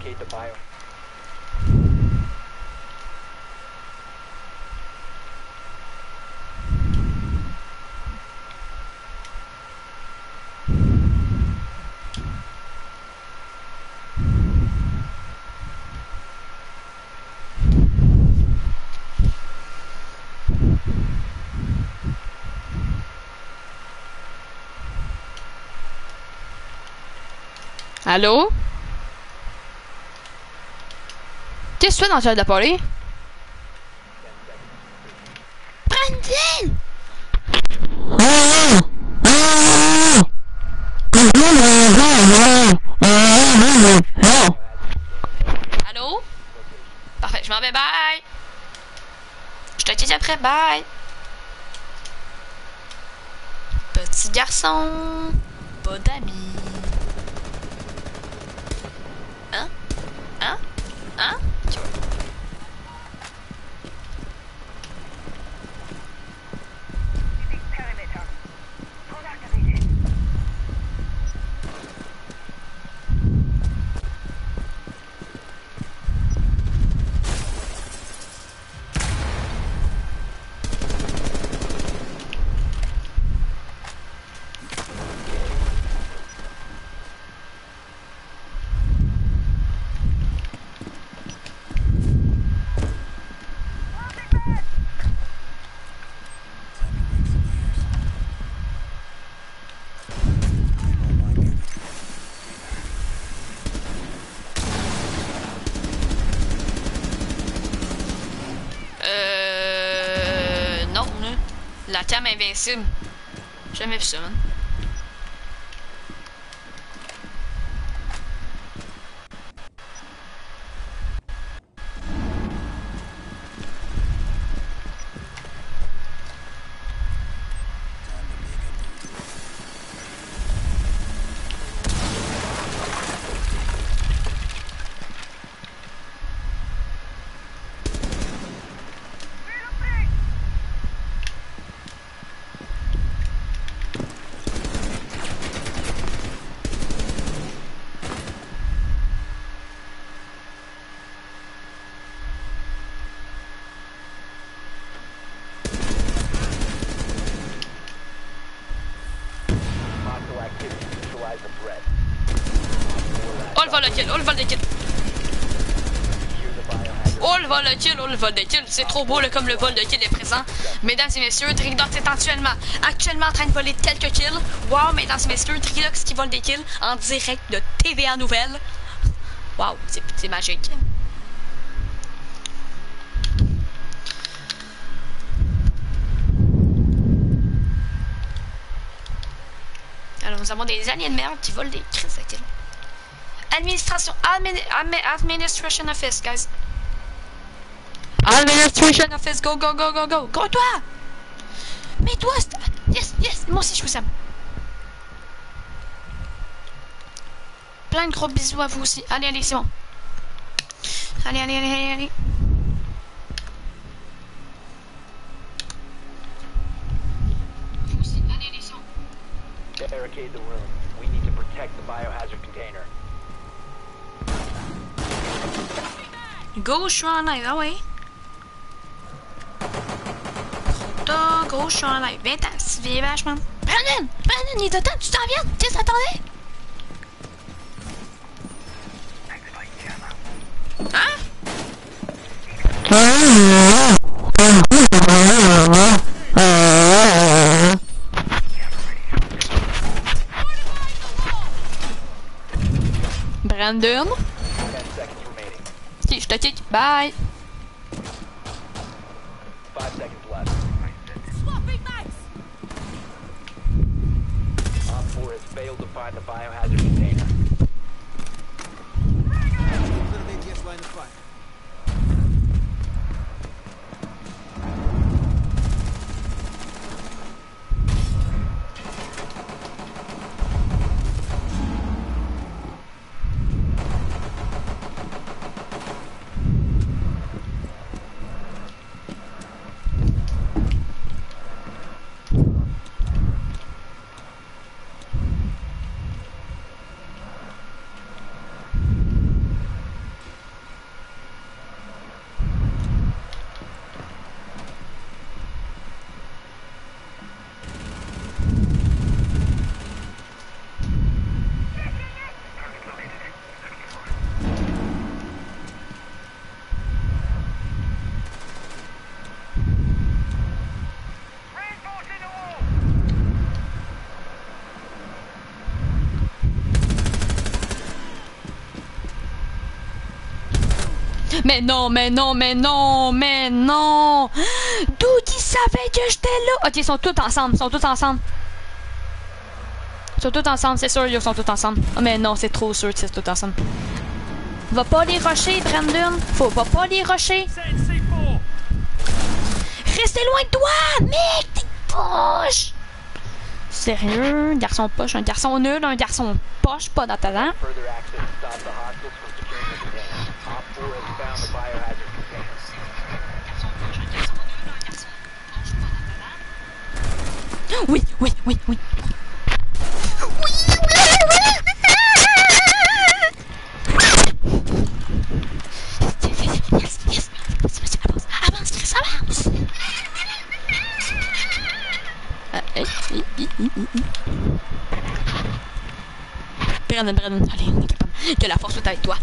locate the bio. Hallo? Qu'est-ce que tu fais dans le de parler? Brandon! Allô? Parfait, je m'en vais, bye! Je te dis après, bye! Petit garçon, pas d'amis. Hein? Hein? Hein? Tu vois. Euh. Non, là. Cam invincible. Jamais vu ça, man. Oh le vol de kill, oh le vol de kill. C'est trop beau là, comme le vol de kill est présent. Mesdames et messieurs, Trigonox est actuellement, actuellement en train de voler quelques kills. Wow, mesdames et messieurs, Trigonox qui vole des kills en direct de TVA Nouvelle. Wow, c'est magique. Alors, nous avons des aliens de merde qui volent des crises de kills. Administration, admin, admi- administration office, guys. Administration office, go, go, go, go, go. Go, toi! Mais toi, yes, yes, moi aussi je vous aime. Plein de gros bisous à vous aussi. Allez, allez, c'est bon. Allez, allez, allez, allez, allez. Barricade the room. We need to protect the biohazard container. Gauche en live, ah ouais. Trop gauche en live. 20 ans, si vieille vache, man. Brandon! Brandon, il est de temps, tu t'en viens? Qu'est-ce que t'attendais? Hein? Brandon? 10 seconds remaining. Ok, je te. Bye! Mais non, mais non, mais non, mais non! D'où ils savaient que j'étais là? Ok, ils sont tous ensemble, ils sont tous ensemble. Ils sont tous ensemble, c'est sûr, ils sont tous ensemble. Ah, mais non, c'est trop sûr que c'est tous ensemble. Va pas les rusher, Brandon. Faut va pas les rusher. Restez loin de toi, mec, t'es poche. Sérieux, garçon poche, un garçon nul, un garçon poche, pas dans container. Oui, oui, oui, oui. Yes, yes. Vas-y, vas-y, avance. Avance, avance. Brandon, Brandon, allez, on est capable. Que la force soit avec toi.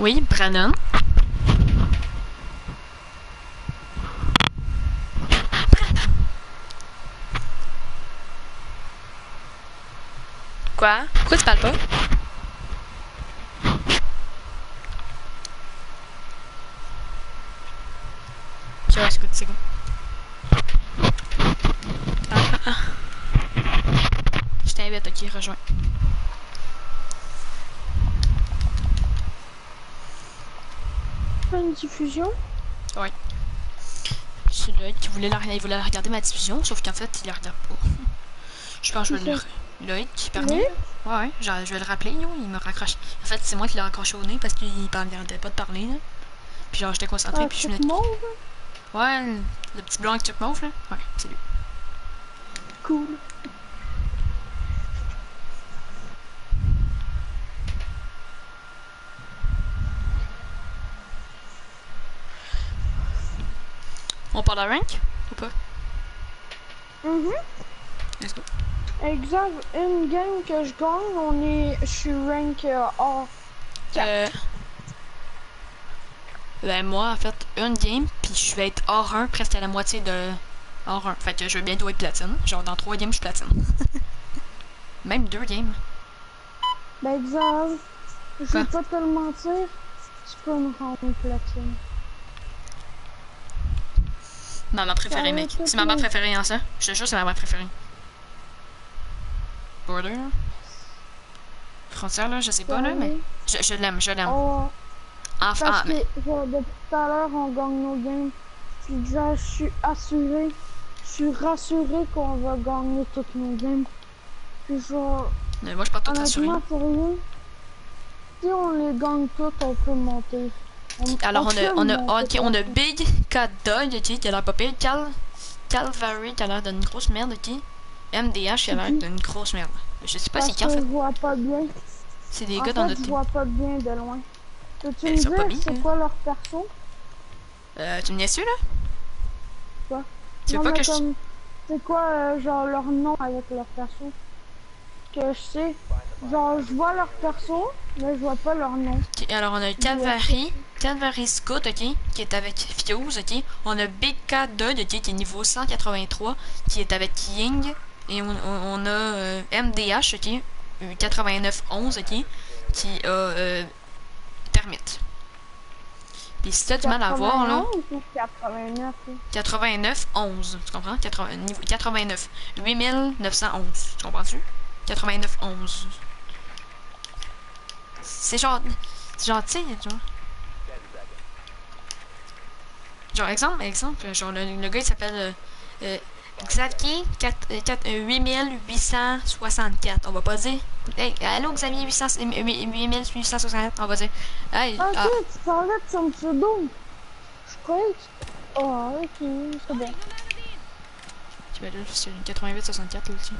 Oui, Brannon. Quoi? Pourquoi tu parles pas? Ok, ouais, good, c'est good. Ah, ah, ah. Je t'invite, ok, rejoins. Pas une diffusion C'est Lloyd qui voulait, la, il voulait regarder ma diffusion, sauf qu'en fait, il la regarde pas. Je pense que je vais le... Qui parlait. Oui. Ouais, ouais, genre, je vais le rappeler, yo, il me raccroche. En fait, c'est moi qui l'ai raccroché au nez parce qu'il parlait pas de parler, là. Puis genre, j'étais concentré, Ah, puis je venais mauve? Ouais, le, petit blanc avec truc mauve, là. Ouais, c'est lui. Cool. À rank? Ou pas? Mhm. Let's go. Exemple, une game que je gagne, on est, je suis rank euh, A. Euh... Ben moi, en fait, une game, puis je vais être hors 1 presque à la moitié de hors 1. Fait que je vais bientôt être platine. Genre dans 3 games, je suis platine. Même 2 games. Ben, exemple, je vais pas te le mentir, tu peux me rendre platine. Ma map préférée, mec. c'est ma map préférée en ça? Je te jure, c'est ma map préférée. Border? Frontière, là, je sais pas, là, mais je, je l'aime, je l'aime. Oh, Enfin, parce ah, mais... que, genre, depuis tout à l'heure, on gagne nos games. Puis, genre, je suis assuré, je suis rassuré qu'on va gagner toutes nos games. Puis, genre, mais moi, je suis pas tout assuré. honnêtement, sérieux, si on les gagne toutes, on peut monter. Alors, on a, on a, ok, on a Big Cat Dog, ok, qui a l'air pas pire. Cal, Calvary, qui a l'air d'une grosse merde, ok. MDH, qui a l'air Mhm. d'une grosse merde. Je sais pas c'est qui, en fait. vois pas bien. C'est des gars dans notre team. pas bien de loin. Peux-tu Mais me dire c'est hein. quoi leur perso? Euh, tu me laisses là? Quoi? Tu veux pas que je... c'est quoi, euh, genre, leur nom avec leur perso? Que je sais. Genre, je vois leur perso, mais je vois pas leur nom. Ok, alors on a Calvary, Calvary Scout, ok, qui est avec Fuse, ok. On a Big Cat Dog, ok, qui est niveau 183, qui est avec Ying. Et on, on- on a euh, MDH, ok, euh, 8911, ok, qui a euh, Termite. Puis si t'as du mal à voir, là, 91 ou 89, là? 89, 11. Tu comprends? 80, niveau 89. 8911. Tu comprends-tu? 89, 11. C'est genre. C'est genre, tu genre. Exemple, exemple, genre, le, le gars, il s'appelle euh, euh, Xavier 4, euh, 4, euh, 8864. On va pas dire. Hey, allô, Xavier 800, euh, 8864. On va dire. Hey, Ah, ah, ok, tu parlais de son pseudo. Je croyais que. Oh, ok, c'est bien. tu vas là, c'est une 88, 64, là, dessus.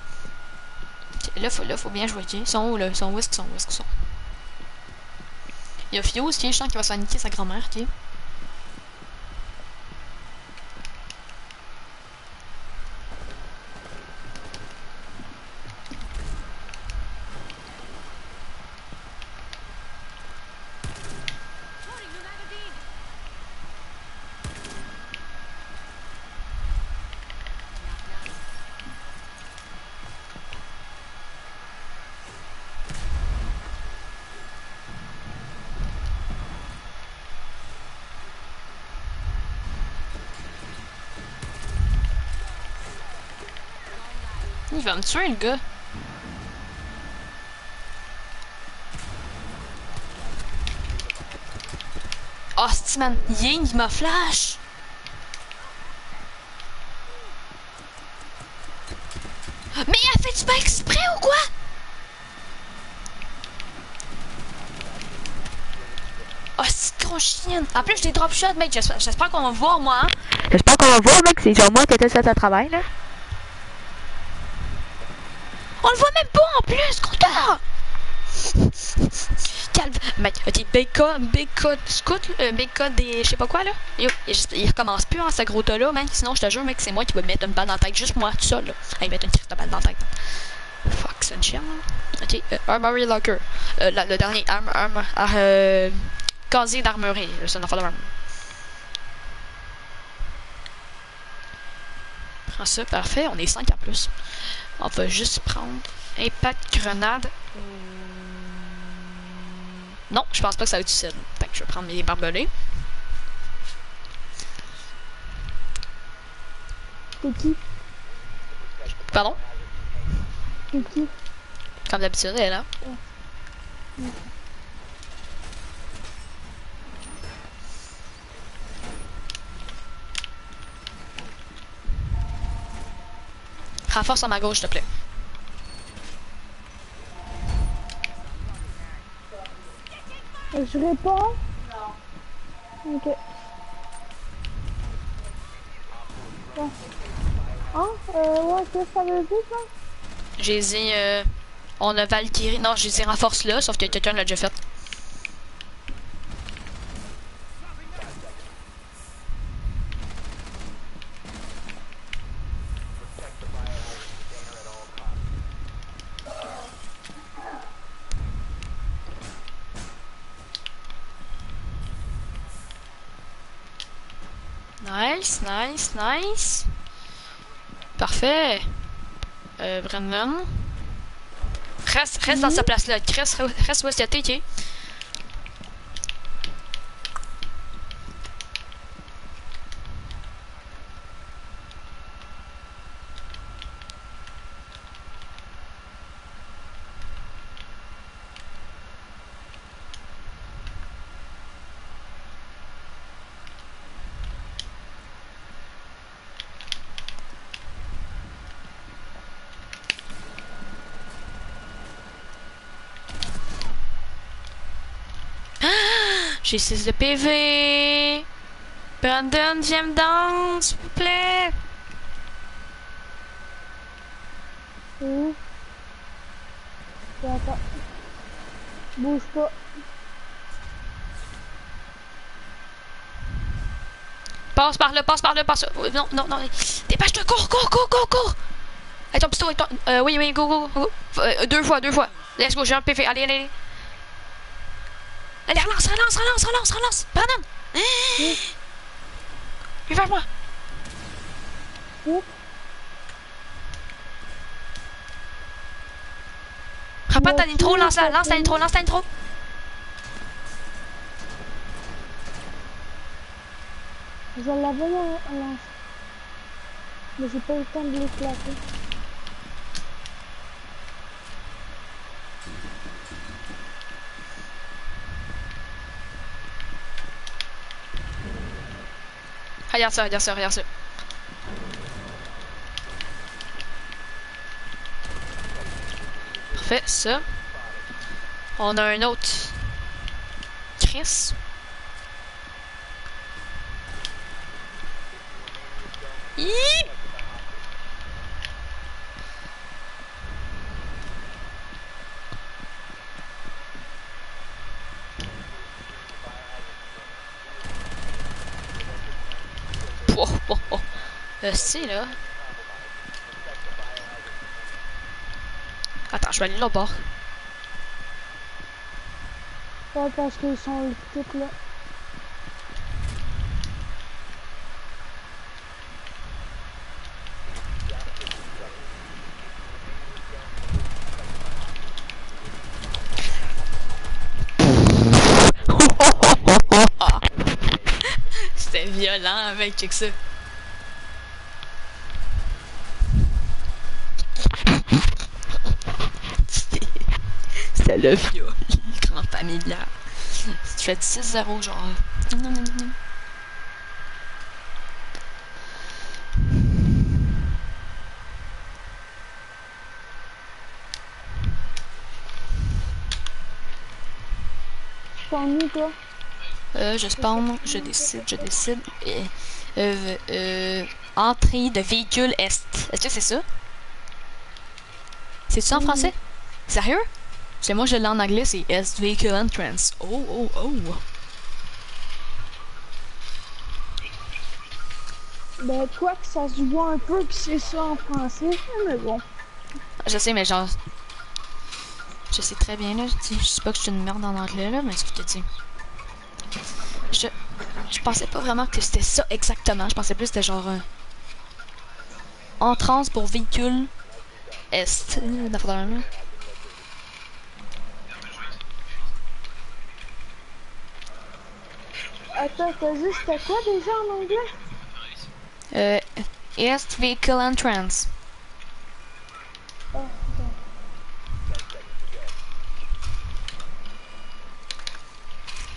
Ok, Là, faut, là, faut bien jouer, ok? Ils sont où, là? Ils sont où est-ce qu'ils sont? Où est-ce qu'ils sont? Il y a Fio aussi, je sens qu'il va se faire niquer sa grand-mère, ok? Me tuer, le gars. Oh, c'est man. Ying, il m'a flash. Mais elle fait-tu pas exprès ou quoi? Oh, c'est trop chienne. En plus, je les drop shot, mec. J'espère qu'on va voir, moi. Hein? J'espère qu'on va voir, mec. C'est genre moi qui étais fait un travail, là. On le voit même pas en plus, compteur! Calme, mec, ok, bacon, bacon, scout, euh, bacon des, je sais pas quoi là. Yo, il, recommence plus en ce gros tas là, mec. Sinon, je te jure, mec, c'est moi qui vais mettre une balle dans la tête, juste moi, tout seul là. Allez, mettre une crise balle dans la tête. Fuck, c'est une chienne. là. Ok, euh, Armory Locker. Euh, le dernier arme, ah, euh, casier d'armurerie, c'est une affaire de. Prends ça, parfait, on est 5 en plus. On va juste prendre impact grenade. Non, je pense pas que ça va être utile. Fait que je vais prendre mes barbelés. Qui? Pardon? Qui? Comme d'habitude, elle est là. Renforce à ma gauche, s'il te plaît. Je réponds? Non. Ok. Bon. Hein? Euh, ouais, qu'est-ce que ça veut dire, ça? J'ai dit, euh, on a Valkyrie. Non, j'ai dit renforce là, sauf que quelqu'un l'a déjà fait. Nice, nice. Parfait. Euh, Brendan. Reste, reste dans sa place là. Reste, reste où est-ce que t'es, ok? J'ai 6 de PV. Brandon, viens me dans, s'il vous plaît. Où? Attends. Bouge pas. Passe par là, passe par là, passe. euh, Non, non, non. Dépêche-toi, cours, cours, cours, cours, cours. Ton pistolet, ton... Euh, oui, oui, go, go, go. Euh, deux fois, deux fois. Let's go, j'ai un PV. Allez, allez, allez. Allez, relance, relance, relance, relance, relance. Brandon. Oui. Viens vers moi. Où? Répète ta Dieu, lance-la, lance ta intro, lance ta intro. Je l'avais lan- lancé. Mais j'ai pas eu le temps de l'éclater. Regarde ça, regarde ça, regarde ça. Parfait, ça. On a un autre. Chris. Oh, oh, oh. Euh, c'est là. Attends, je vais aller là-bas. Ouais, parce qu'ils sont tous là. C'était violent avec check ça. Le viol, grand familial. Tu fais 6-0 genre. Non, non, non, non. Toi. Euh, je spawn, je décide, je décide. Et, euh, euh, entrée de véhicule est. Est-ce que c'est ça? C'est ça en français? Sérieux? C'est moi je l'ai en anglais, c'est Est Vehicle Entrance. Oh, oh, oh. Ben, quoi que ça se voit un peu que c'est ça en français, mais bon. Je sais, mais genre. Je sais très bien, là. Je sais pas que je suis une merde en anglais, là, mais ce que je te dis. Je. Je pensais pas vraiment que c'était ça exactement. Je pensais plus que c'était genre. Euh, entrance pour véhicule est. euh, d'affaires de même, là. Attends, t'as dit c'était quoi déjà en anglais? Euh. Est Vehicle Entrance. Attends.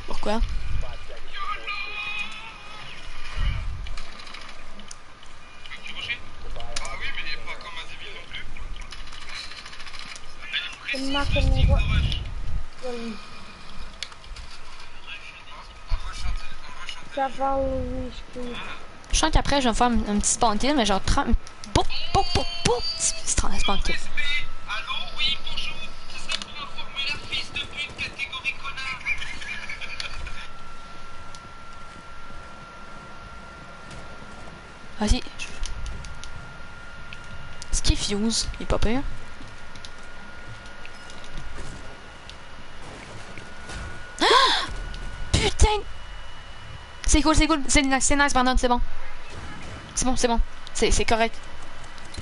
Pourquoi? Je sens qu'après, je vais faire un, petit spawn mais genre 30. Boum, boum, boum, boum. 30 spawn. Vas-y. Ce qui fuse, il est pas pire. Ah! Putain! C'est cool, c'est cool, c'est nice, Brandon, c'est bon. C'est bon, c'est bon. C'est correct.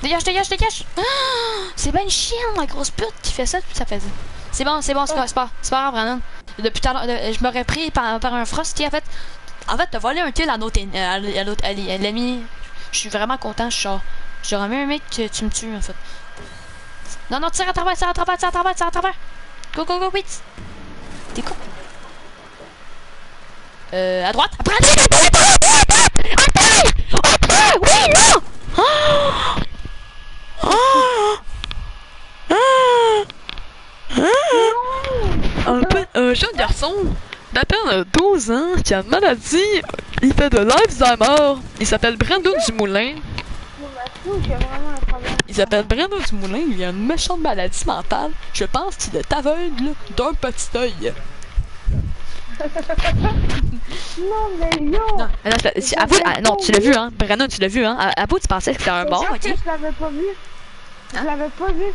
Dégage, dégage, dégage! C'est bien une chienne, la grosse pute qui fait ça, ça fait. C'est bon, c'est bon, c'est pas, c'est pas, c'est pas grave, Brandon. Depuis tout à l'heure, euh, je m'aurais pris par, un frosty, en fait. En fait, t'as volé un kill à l'autre- à l- à l'ennemi. Je suis vraiment content, je suis. J'aurais mieux aimé que tu me tues, en fait. Non, non, tire à travers, tire à travers, tire à travers, tire à travers. Go, go, go, vite. T'es con. Euh, à droite. Après, oui, non. Ah. Ah. Ah. Un, un jeune garçon d'à peine 12 ans qui a une maladie, il fait de l'Alzheimer. Il s'appelle Brandon Dumoulin. Il s'appelle Brandon Dumoulin, il a une méchante maladie mentale. Je pense qu'il est aveugle d'un petit œil. Non, mais yo! Non, non, à vous- ah, non, tu l'as vu, hein. Brandon, tu l'as vu, hein. À, à bout, tu pensais que c'était un mort, ok? je l'avais pas vu. Je Hein? l'avais pas vu.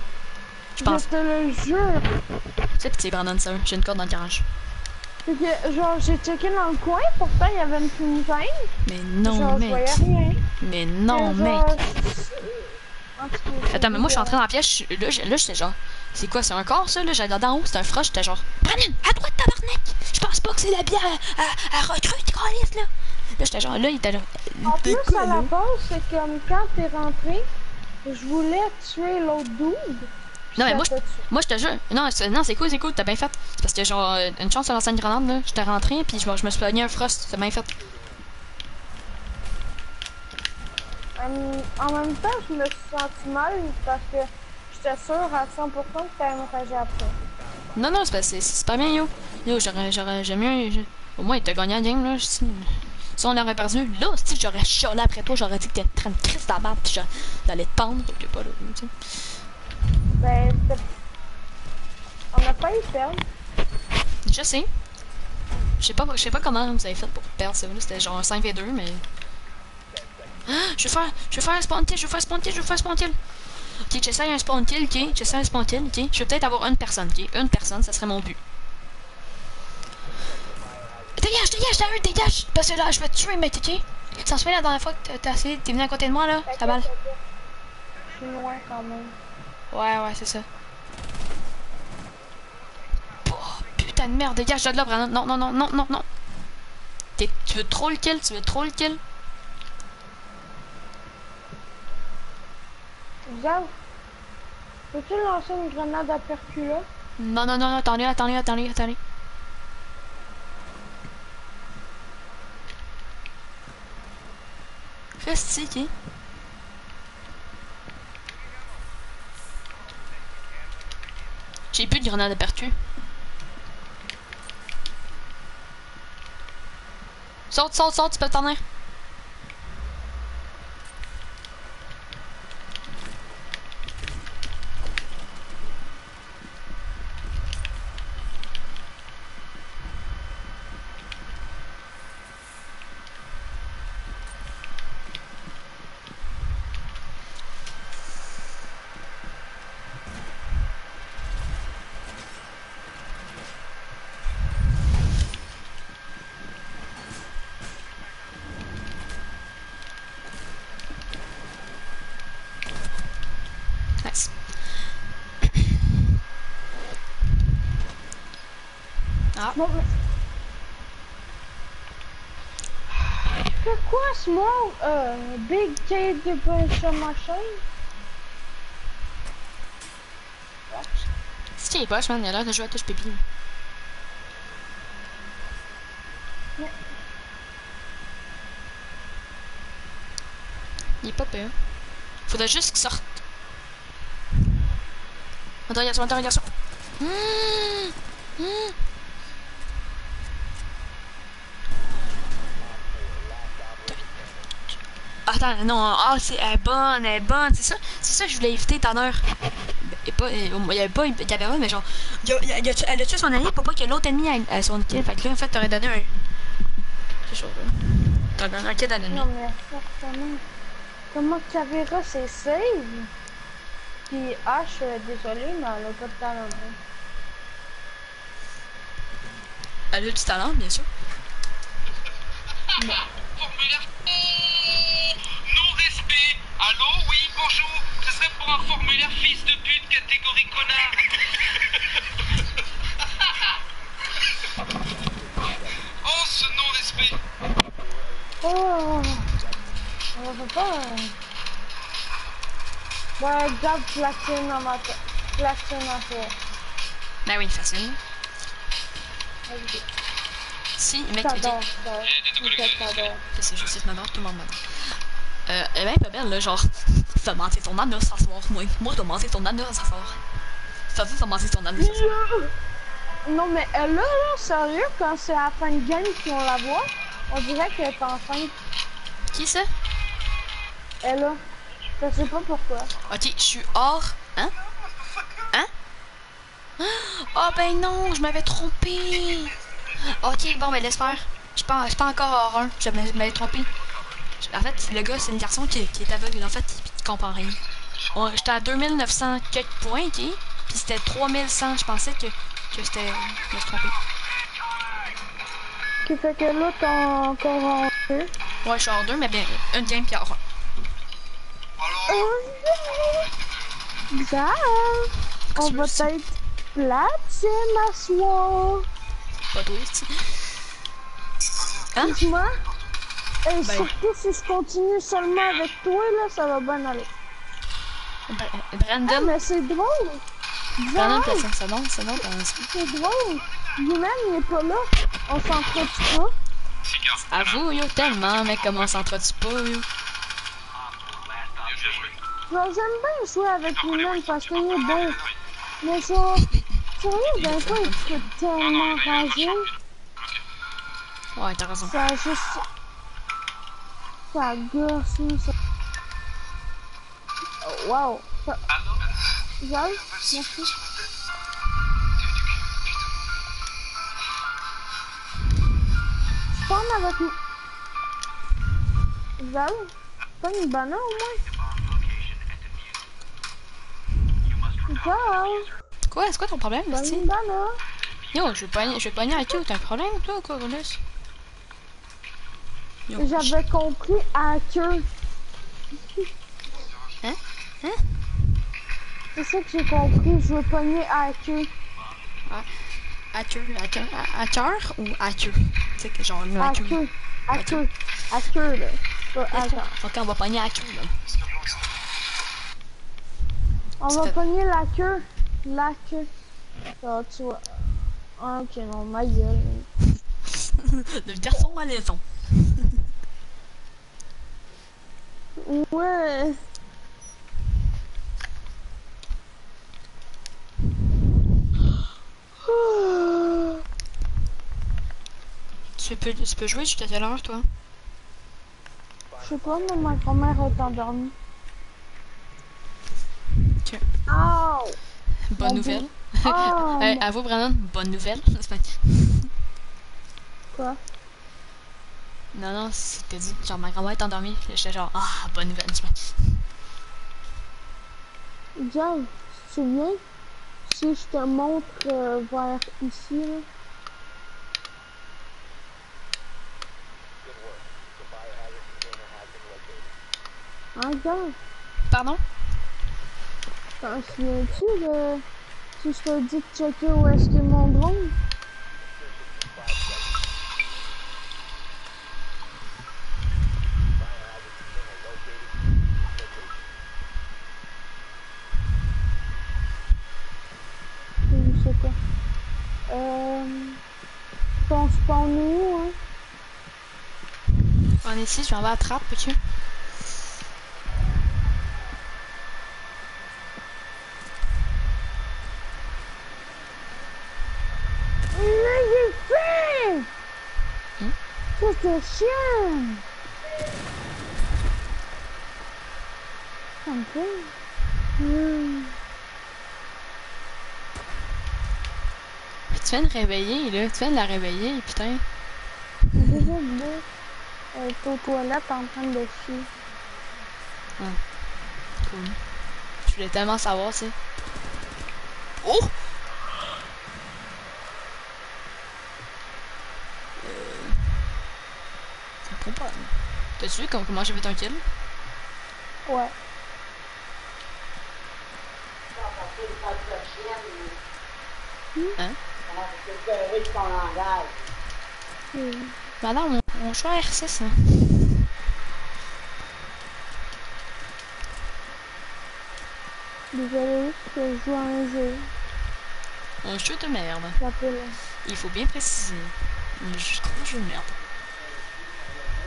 Je pense. Je te le jure. C'est petit, Brandon, ça. J'ai une corde dans le garage. C'est que, genre, j'ai checké dans le coin, pourtant il y avait une fumigène. Mais non, genre, mec. rien. Mais non, mec. genre, Attends, mais moi, je suis entré dans la pièce. je- Là, je- là, j'étais genre. C'est quoi, c'est un corps, ça? Là, j'allais d'en haut, c'était un frosh. J'étais genre. Brandon, à droite, tabarnak! Je pense pas que c'est la bière à, à, à recrute, Carlis, là. Là, j'étais genre, là, il était genre. En plus, quoi, à la là? base, c'est comme quand t'es rentré, je voulais tuer l'autre dude. Non, mais moi, tué. Moi, je te jure. Non, c'est, non, c'est cool, c'est cool, t'as bien fait. C'est parce que, genre, euh, une chance de lancer une grenade, là. J'étais rentré, puis je, me- je me suis pogné un frost. C'est bien fait. Hum, en même temps, je me suis senti mal parce que j'étais sûre à 100% que me rager après? Non, non, c'est pas, c'est, c'est pas bien, yo. Yo, j'aurais, j'aime mieux. Au moins, t'as gagné la game, là. Si, si on aurait perdu, là, si j'aurais chialé après toi, j'aurais dit que t'étais en train de crise la merde, puis j'a- j'allais te pendre. Pas là, tu sais. Ben, on a failli perdre. Je sais. Je sais pas, je sais pas comment vous avez fait pour perdre là. C'était genre un 5 v 2, mais. Ah, je vais faire, je vais faire spawn je vais faire un spawn je vais faire un spawn. Ok, j'essaye un spawn kill, ok, j'essaye un spawn kill, ok? Je vais peut-être avoir une personne, ok? Une personne, ça serait mon but. Dégage, dégage, t'as un, dégage! Parce que là, je vais te tuer, mec, ok? Tu t'en souviens la dernière fois que t'as- essayé, t'es venu à côté de moi, là? Ta balle. Je suis loin quand même. Ouais, ouais, c'est ça. Oh, putain de merde, dégage de là. Non, non, non, non, non, non. Tu veux trop le kill, tu veux trop le kill? Xav, peux-tu lancer une grenade à percu là? Non, non, non, non, attendez, attendez, attendez, attendez. Reste ok? J'ai plus de grenade à percu. Saute, saute, saute, tu peux t'en aller. Nice. Bon, mais... Mot? Euh, Big Kate de Bunch machin? Si tu es poche, man, il a l'air de jouer à touche pipi. Il est pas peur. Faudrait juste qu'il sorte. Interrogation, interrogation. Mmh, mmh. Attends, non, ah, c'est, elle est bonne, elle est bonne, c'est ça, c'est ça que je voulais éviter l'heure. Et pas, euh, il y avait pas une caméra, mais genre, y a, y a- y a- elle a tué son ami pour pas que l'autre ennemi ait ait son kill. Fait que là, en fait, t'aurais donné un. C'est chaud, là. T'aurais donné un kill à l'ennemi. Non mais certainement. Comment caméra c'est save? Puis H, euh, désolé, mais elle a pas de talent. hein. Elle a du talent, bien sûr. Formulaire. Allô Oui, bonjour Ce serait pour un formulaire fils de pute catégorie connard Oh, ce non-respect Oh! On va pas. euh, Ouais, garde platine dans ma tête. Platine à toi. Ben oui, facile. Vas-y. Si, mec, il dit. T'adores ça. Je sais, je sais, je m'adore, tout le monde m'adore. Euh, elle est bien pas belle, là, genre. Fais mentir ton anus ce soir, moi. Moi, je dois mentir ton anus ce soir. Fais vu, fais mentir ton anus ce soir. Non mais elle là, là, sérieux, quand c'est à la fin de game qu'on la voit, on dirait qu'elle est enceinte. Qui ça? Elle là. Je sais pas pourquoi. Ok, je suis hors. Hein? Hein? Oh ben non, je m'avais trompé. Ok, bon ben laisse faire. Je suis pas, pas encore hors 1. Je m'avais- je m'avais trompé. En fait, le gars, c'est une garçon qui, qui est aveugle. En fait, il, comprend rien. J'étais à 2900 quelques points, ok? Puis c'était 3100. Je pensais que, que c'était. Je me suis trompé. Qui fait que là, t'es encore en jeu. Ouais, je suis hors 2, mais bien, une game puis hors 1. Xav, on va Merci. être platine à soir. Pas toi, Hein? Dis-moi. Et surtout si je continue seulement avec toi, là, ça va bien aller. Bra- Ah, Brandon, mais c'est drôle! Brandon, 5 secondes, c'est bon, t'as c'est drôle! Lui-même, il est pas là. On s'entretue pas. Avoue, yo, tellement, mec, comment on s'entretue pas, yo. J'aime bien jouer avec lui-même parce qu'il est bon. Mais genre, sérieux, d'un fois, il tellement rager. Ouais, t'as raison. Ça juste... Là, ça... Oh, wow! Ça... Genre, merci. Avec... Val, pas une banane au moins? Val, Quoi, c'est quoi ton problème, pas Basti? une banane? Yo, je vais pogner, je vais pogner avec toi, t'as un problème, toi, ou quoi? J'avais compris hacker. Hein? Hein? C'est ça que j'ai compris, je veux pogner hacker. Hacker, hacker, ha- hacker ou hacker? Tu sais que genre le hacker. Hacker. Hacker. Hacker, là. Pas hacker. Ok, on va pogner hacker, là. On va pogner la queue. La queue. Ah, tu vois. Ah, ok, non, ma gueule. Le garçon à Ouais. Tu peux, tu peux jouer jusqu'à quelle heure, toi? Je sais pas, mais ma grand-mère est endormie. Ok. Ow! Bonne nouvelle. Oh, à vous, Brandon, bonne nouvelle. Quoi? Non, non, c'était dit, genre ma grand-mère est endormie. J'étais genre, ah, bonne nouvelle. Pas- Diable, tu te souviens? Si je te montre euh, vers ici, là. Ah, gars, Pardon? t'en souviens-tu de... Si je te dis de checker où est-ce que mon drone? Je sais pas. Euh... Ton spawn est où, hein? On est ici, je vais à trappe, ok? Mais j'ai fait! Hmm? C'était chiant! Ça me fait. Hmm. Tu viens de réveiller, là. Tu viens de la réveiller, putain. Déjà deux. Elle est aux toilettes en train de chier. Cool. Je voulais tellement savoir, sais. Oh! Euh... Ça pas. T'as-tu vu comme- comment j'ai fait un kill? Ouais. Hein? Hmm. Madame, on, on joue à R6, hein. Désolé, je joue à un jeu? Un jeu de merde. Il faut bien préciser. Un jeu de merde.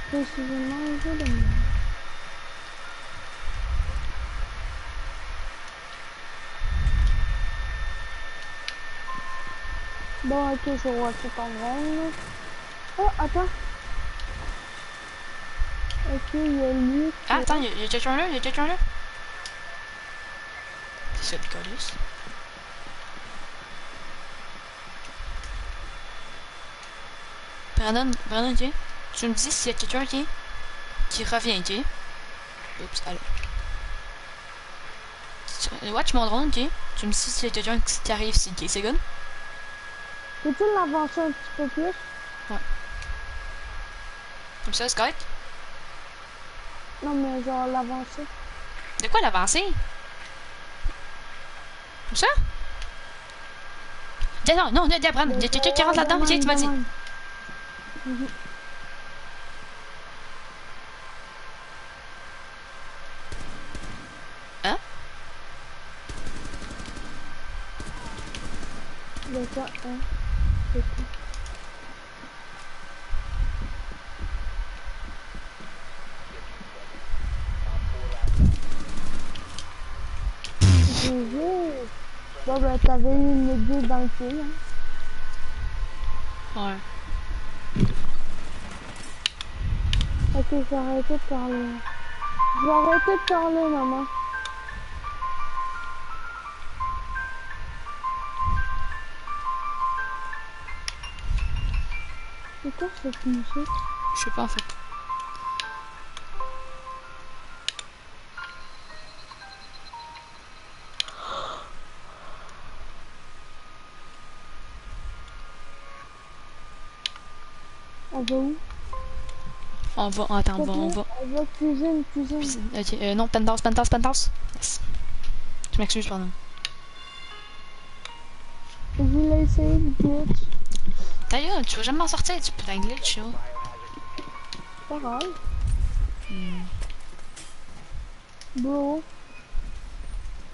précisément un jeu de merde. Bon, ok, je vois tout en drone. Oh, attends. Ok, il y a lui. Ah, attends, y'a y a quelqu'un là, y'a quelqu'un là. C'est ça, le colis. Brandon, Brandon, ok? Tu me dis s'il y a quelqu'un, ok? Qui revient, ok? Oups, allô. Tu- Watch mon drone, ok? Tu me dis s'il y a quelqu'un qui qui arrive ici, ok? C'est good? Peux-tu l'avancer un petit peu plus? Ouais. Comme ça, Scott? Non, mais genre l'avancer. De quoi l'avancer? Comme ça? Non, non, non, Diabrane, euh, tu, tu, tu rentres là-dedans, tu m'as dit. Euh, mhm. Hein? De quoi, hein? C'est tout. Bon, ben, t'avais eu une idée dans le film, hein? Ouais. Ok, j'ai arrêté de parler. J'ai arrêté de parler, maman. Quoi cette musique? Je sais pas en fait. Elle va où? On va, attends, on va, on va. Elle va cuisine, cuisine. Cuisine. Ok, euh, non, penthouse, penthouse, penthouse. Yes. Je m'excuse, pardon. Je voulais essayer glitch. D'ailleurs, tu vas jamais m'en sortir du putain de glitch, là. Pas grave. Hmm. Bro.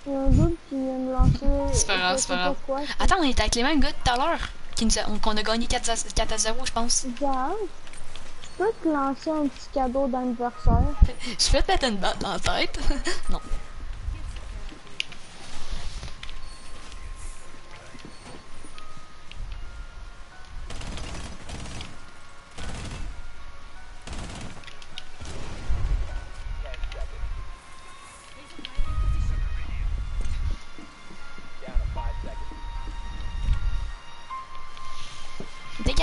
Il y a un doute qui vient de lancer. C'est pas grave, c'est pas grave. quoi. Attends, on était avec les mêmes gars tout à l'heure. a- Qu'on a gagné 4 à, 4 à 0, je pense. Je peux te lancer un petit cadeau d'anniversaire. Je vais te mettre une batte dans la tête. non.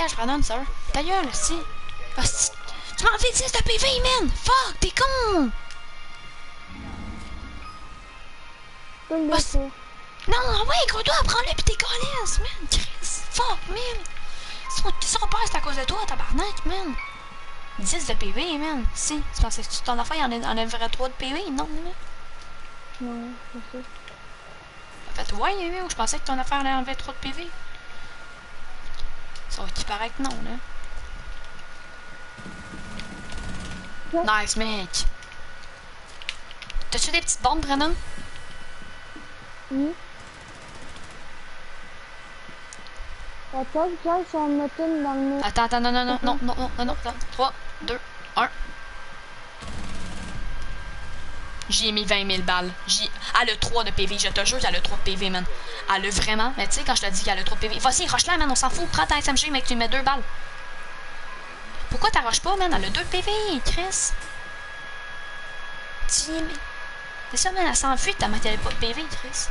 Dégage, Brandon, sir. Ta gueule, si. Hostie. Tu m'en fais 10 de PV, man! Fuck, t'es con! Je peux le Ah. Non, ouais, gros toi, prends-le pis t'es calice, man! Chris! Fuck, man! Son, son père, c'est à cause de toi, tabarnak, man! 10 de PV, man! Si, tu pensais que ton affaire, en enlèverait 3 de PV? Non, man! Non, je sais. En fait, ouais, je pensais que ton affaire enlever 3 de PV. Ça qui paraît que non, là. Nice, mec! T'as-tu des petites bombes, Brennan? Oui. Attends, Gaz, on va mettre une dans le mur. Attends, attends, non, non, non, non, non, non, non, non, attends. 3, 2, 1. J'y ai mis 20 000 balles. J'y... Elle a 3 de PV, je te jure qu'elle a 3 de PV, man. Elle a vraiment, mais tu sais, quand je te dis qu'elle a 3 de PV, vas-y, rush-la, man, on s'en fout. Prends ta SMG, mec, tu mets 2 balles. Pourquoi t'arraches pas, man? Elle a 2 de PV, Chris. Tu y mets- C'est ça, man, elle s'enfuit, t'as a pas de PV, Chris.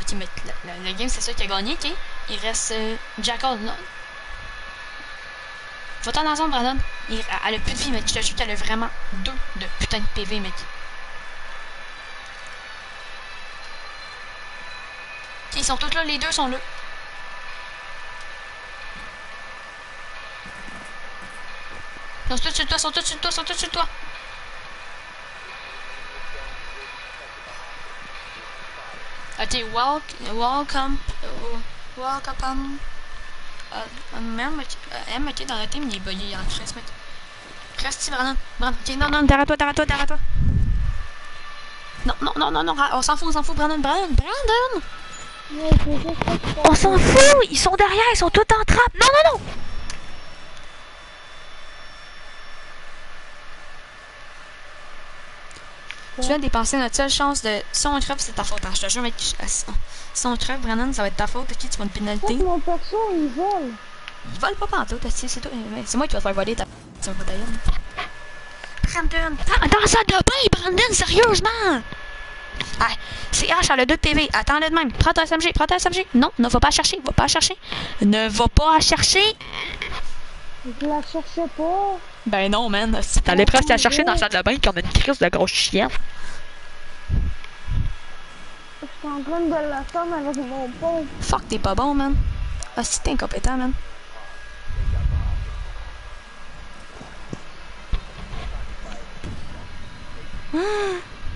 Ok, mais le, le- le game, c'est ça qui a gagné, ok? Il reste euh, Jackal, non? Va-t'en dans Brandon. Elle a plus de vie, mec. Je te jure qu'elle a vraiment deux de putain de PV, mec. Ils sont tous là, les deux sont là. Ils sont tous sur toi, sont tous sur toi, sont tous sur toi. Ok, welcome, uh, welcome. Même, euh, M, ok, dans la team, il est bugué en stress, mec. Reste ici, Brandon. Brandon, ok, non, non, derrière toi, derrière toi, derrière toi. Non, non, non, non, non, on s'en fout, on s'en fout, Brandon, Brandon, Brandon! On s'en fout, ils sont derrière, ils sont tous en trappe. Non, non, non! Tu viens de dépenser notre seule chance de. Si on crève, c'est ta faute. hein, Je te jure, mec. je- Si on crève, Brandon, ça va être ta faute. Ok, tu vas une pénalité. mon perso, il vole. Il vole pas pantoute, c'est c'est toi. C'est moi qui vais te faire voler ta. Tu vas pas ta gueule. Brandon, dans, dans la salle de bain, Brandon, sérieusement! Ah, c'est H, elle a 2 PV. Attends-le de même. Prends ta SMG, prends ta SMG. Non, ne va pas chercher, va pas chercher. Ne va pas chercher. Je la cherchais pas. Ben non, man. T'allais presque la chercher dans la salle de bain comme une crise de grosse chienne. J'étais en train de la femme avec mon pompe. Fuck, t'es pas bon, man. Ah, si t'es incompétent, man. Ah,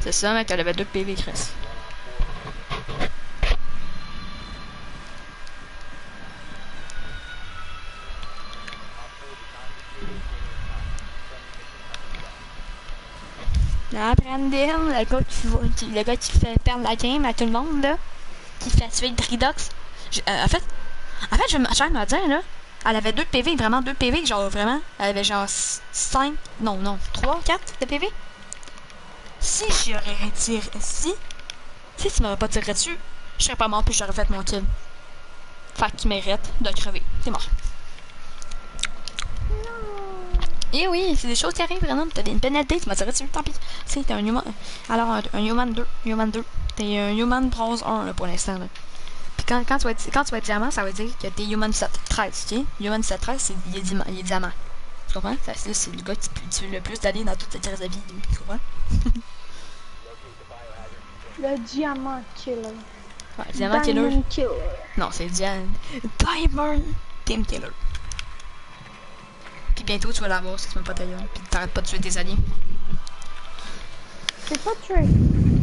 C'est ça, mec, elle avait 2 PV, Chris. Là, Brandon, le gars qui, le gars qui fait perdre la game à tout le monde, là. qui fait tuer Dridox. Euh, en fait, en fait, je vais me dire, là, elle avait 2 de PV, vraiment 2 de PV, genre vraiment, elle avait genre 5, non, non, 3, 4 de PV. Si j'aurais tiré, si, si tu m'aurais pas tiré dessus, je serais pas mort puis j'aurais fait mon kill. Fait qu'il mérite de crever. T'es mort. Eh oui, c'est des choses qui arrivent, Renan. T'as une pénalité, tu m'as tiré dessus, tant pis. Tu sais, t'es un human. Alors, un, un human 2. Human 2. T'es un human bronze 1 là, pour l'instant. Là. Puis quand, quand, tu vas être, quand tu vas être diamant, ça veut dire que t'es human 7 13. Tu sais, human 7 13, c'est, il, est diamant, il est diamant. Tu comprends? C'est, le gars qui tu tue le plus d'aller dans toute ta crise de vie. lui, Tu comprends? Le diamant killer. Ouais, diamant killer. Diamond killer. Non, c'est Diane. Diamond Team Killer. Puis bientôt, tu vas l'avoir si tu mets pas ta gueule. Puis t'arrêtes pas de tuer tes alliés. C'est pas tué.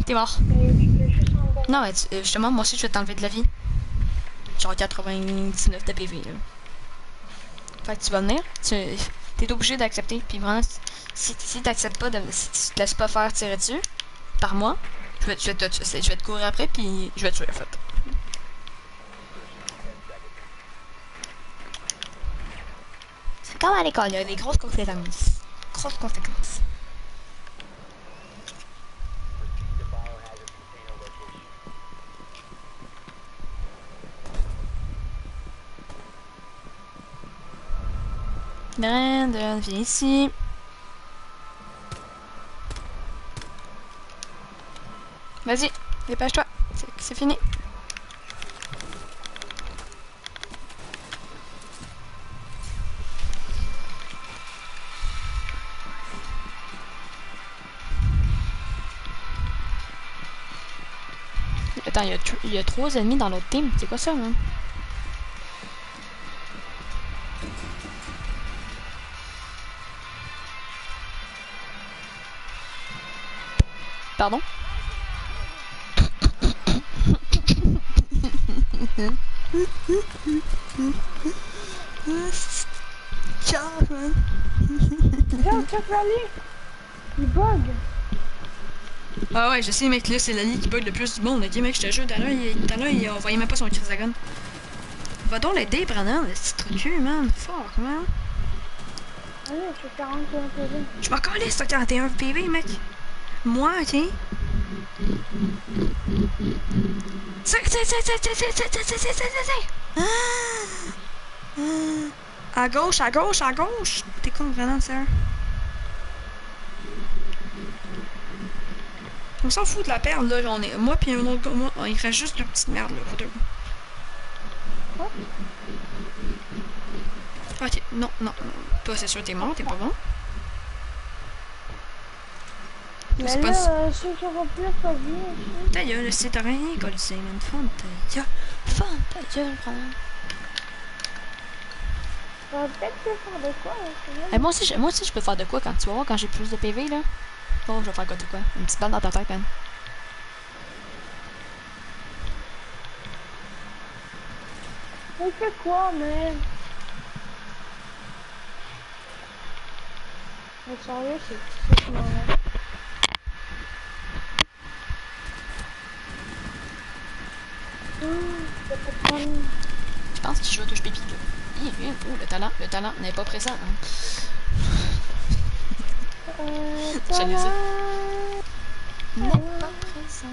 T'es mort. Non, mais tu- euh, justement, moi aussi, je vais t'enlever de la vie. Genre 99 de PV, là. Fait que tu vas venir, tu es obligé d'accepter. Puis vraiment, si, si t'acceptes pas, de, si tu te laisses pas faire tirer dessus, par moi, je vais, je vais, te, je vais te courir après, puis je vais te tuer, en fait. Comme à l'école, il y a des grosses conséquences. Grosses conséquences. Brandon, viens ici. Vas-y, dépêche-toi. C'est fini. Attends, il y, a il y a trois ennemis dans l'autre team. C'est quoi ça, man? Pardon? Regarde, check Rally. Il bug. Ah ouais, je sais, mec, là, c'est l'année qui bug le plus du monde, ok, mec, je te jure, tout à l'heure, il, il, voyait même pas son Chrysagon. Va donc l'aider, Brandon, le petit truc man. Fuck, man. Allez, je fais 41 PV. Je m'en calisse, t'as 41 PV, mec. Moi, ok. C'est, c'est, c'est, c'est, c'est, c'est, c'est, c'est, c'est, c'est. Ah. Ah. À gauche, à gauche, à gauche. T'es con, vraiment, sérieux. On s'en fout de la perle, là. On est, moi, puis un autre moi, il reste juste deux petites merdes, là, pour deux. Ok, non, non, non. Toi, c'est sûr, t'es mort, t'es pas bon. Mais C'est là, euh, ceux qui auront plus pas vu. Ta gueule, c'est rien, Goldstein, man. Femme ta gueule. Femme ta gueule, peut-être faire de quoi, bien. Eh, moi, aussi, je, moi aussi, je peux faire de quoi quand tu vas voir, quand j'ai plus de PV, là. Bon, je vais faire quoi de quoi? Une petite balle dans ta tête, man. On fait quoi, mais... Mais sérieux, c'est de fun. Je pense que je vais toucher pipi, là. Oh, le talent, le talent n'est pas présent, hein. Va. N'est pas présent.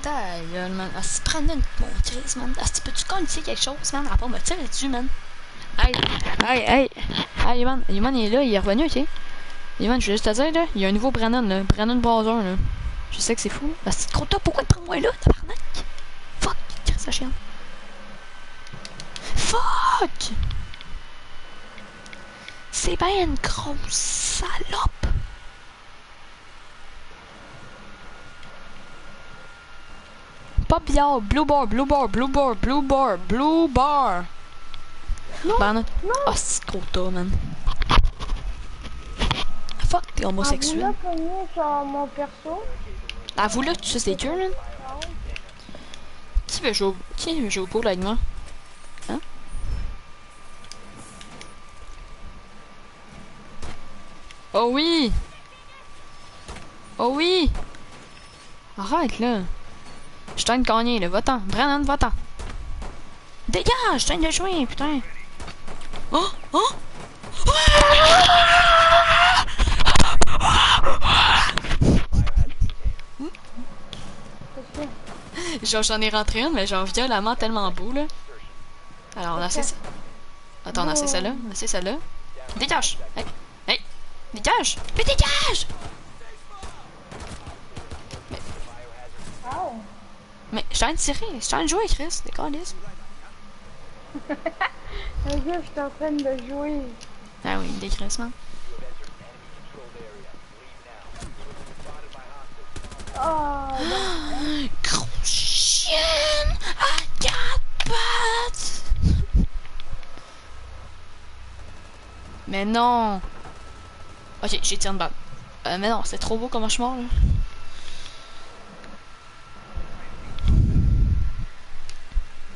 Ta gueule, man. Ah, si prenait une mon crise, man. Ah, peux-tu connaître quelque chose, man? Rapport me tirer dessus, man. Hey, hey, hey. Hey, Yuman, Yuman, est là, il est revenu, ok? Yuman, je veux juste te dire, là, il y a un nouveau Brandon, là. Brandon Browser, là. Je sais que c'est fou. Ah, c'est trop tôt, pourquoi tu prends moi là, tabarnak? Fuck, crise la chienne. Fuck! C'est bien une grosse salope. Pas bien, blue bar, blue bar, blue bar, blue bar, blue bar. Non, non. Ah, c'est trop tôt, man. Fuck, t'es Ah, vous homosexuel. l'avez sur mon perso Avoue là, tu sais c'est dur, man. Qui veut jouer au... Qui veut jouer au pool avec moi? Oh oui! Oh oui! Arrête là! Je train de gagner, là. Va-t'en. Brennan, va-t'en. Dégage, je train de jouer, putain. Oh, oh. Genre, j'en ai rentré une, mais genre violemment tellement beau, là. Alors, on a assez. Attends, on a assez celle-là. On a celle-là. Dégage! Dégage! Mais dégage! Oh. Mais je suis en train de tirer, je suis en train de jouer, Chris. Décalisse. Le gars, je suis en train de jouer. Ah oui, décrissement. Oh. Gros chien à quatre pattes! Mais non! Ok, j'ai tiré une balle. Euh, mais non, c'est trop beau suis mort, là.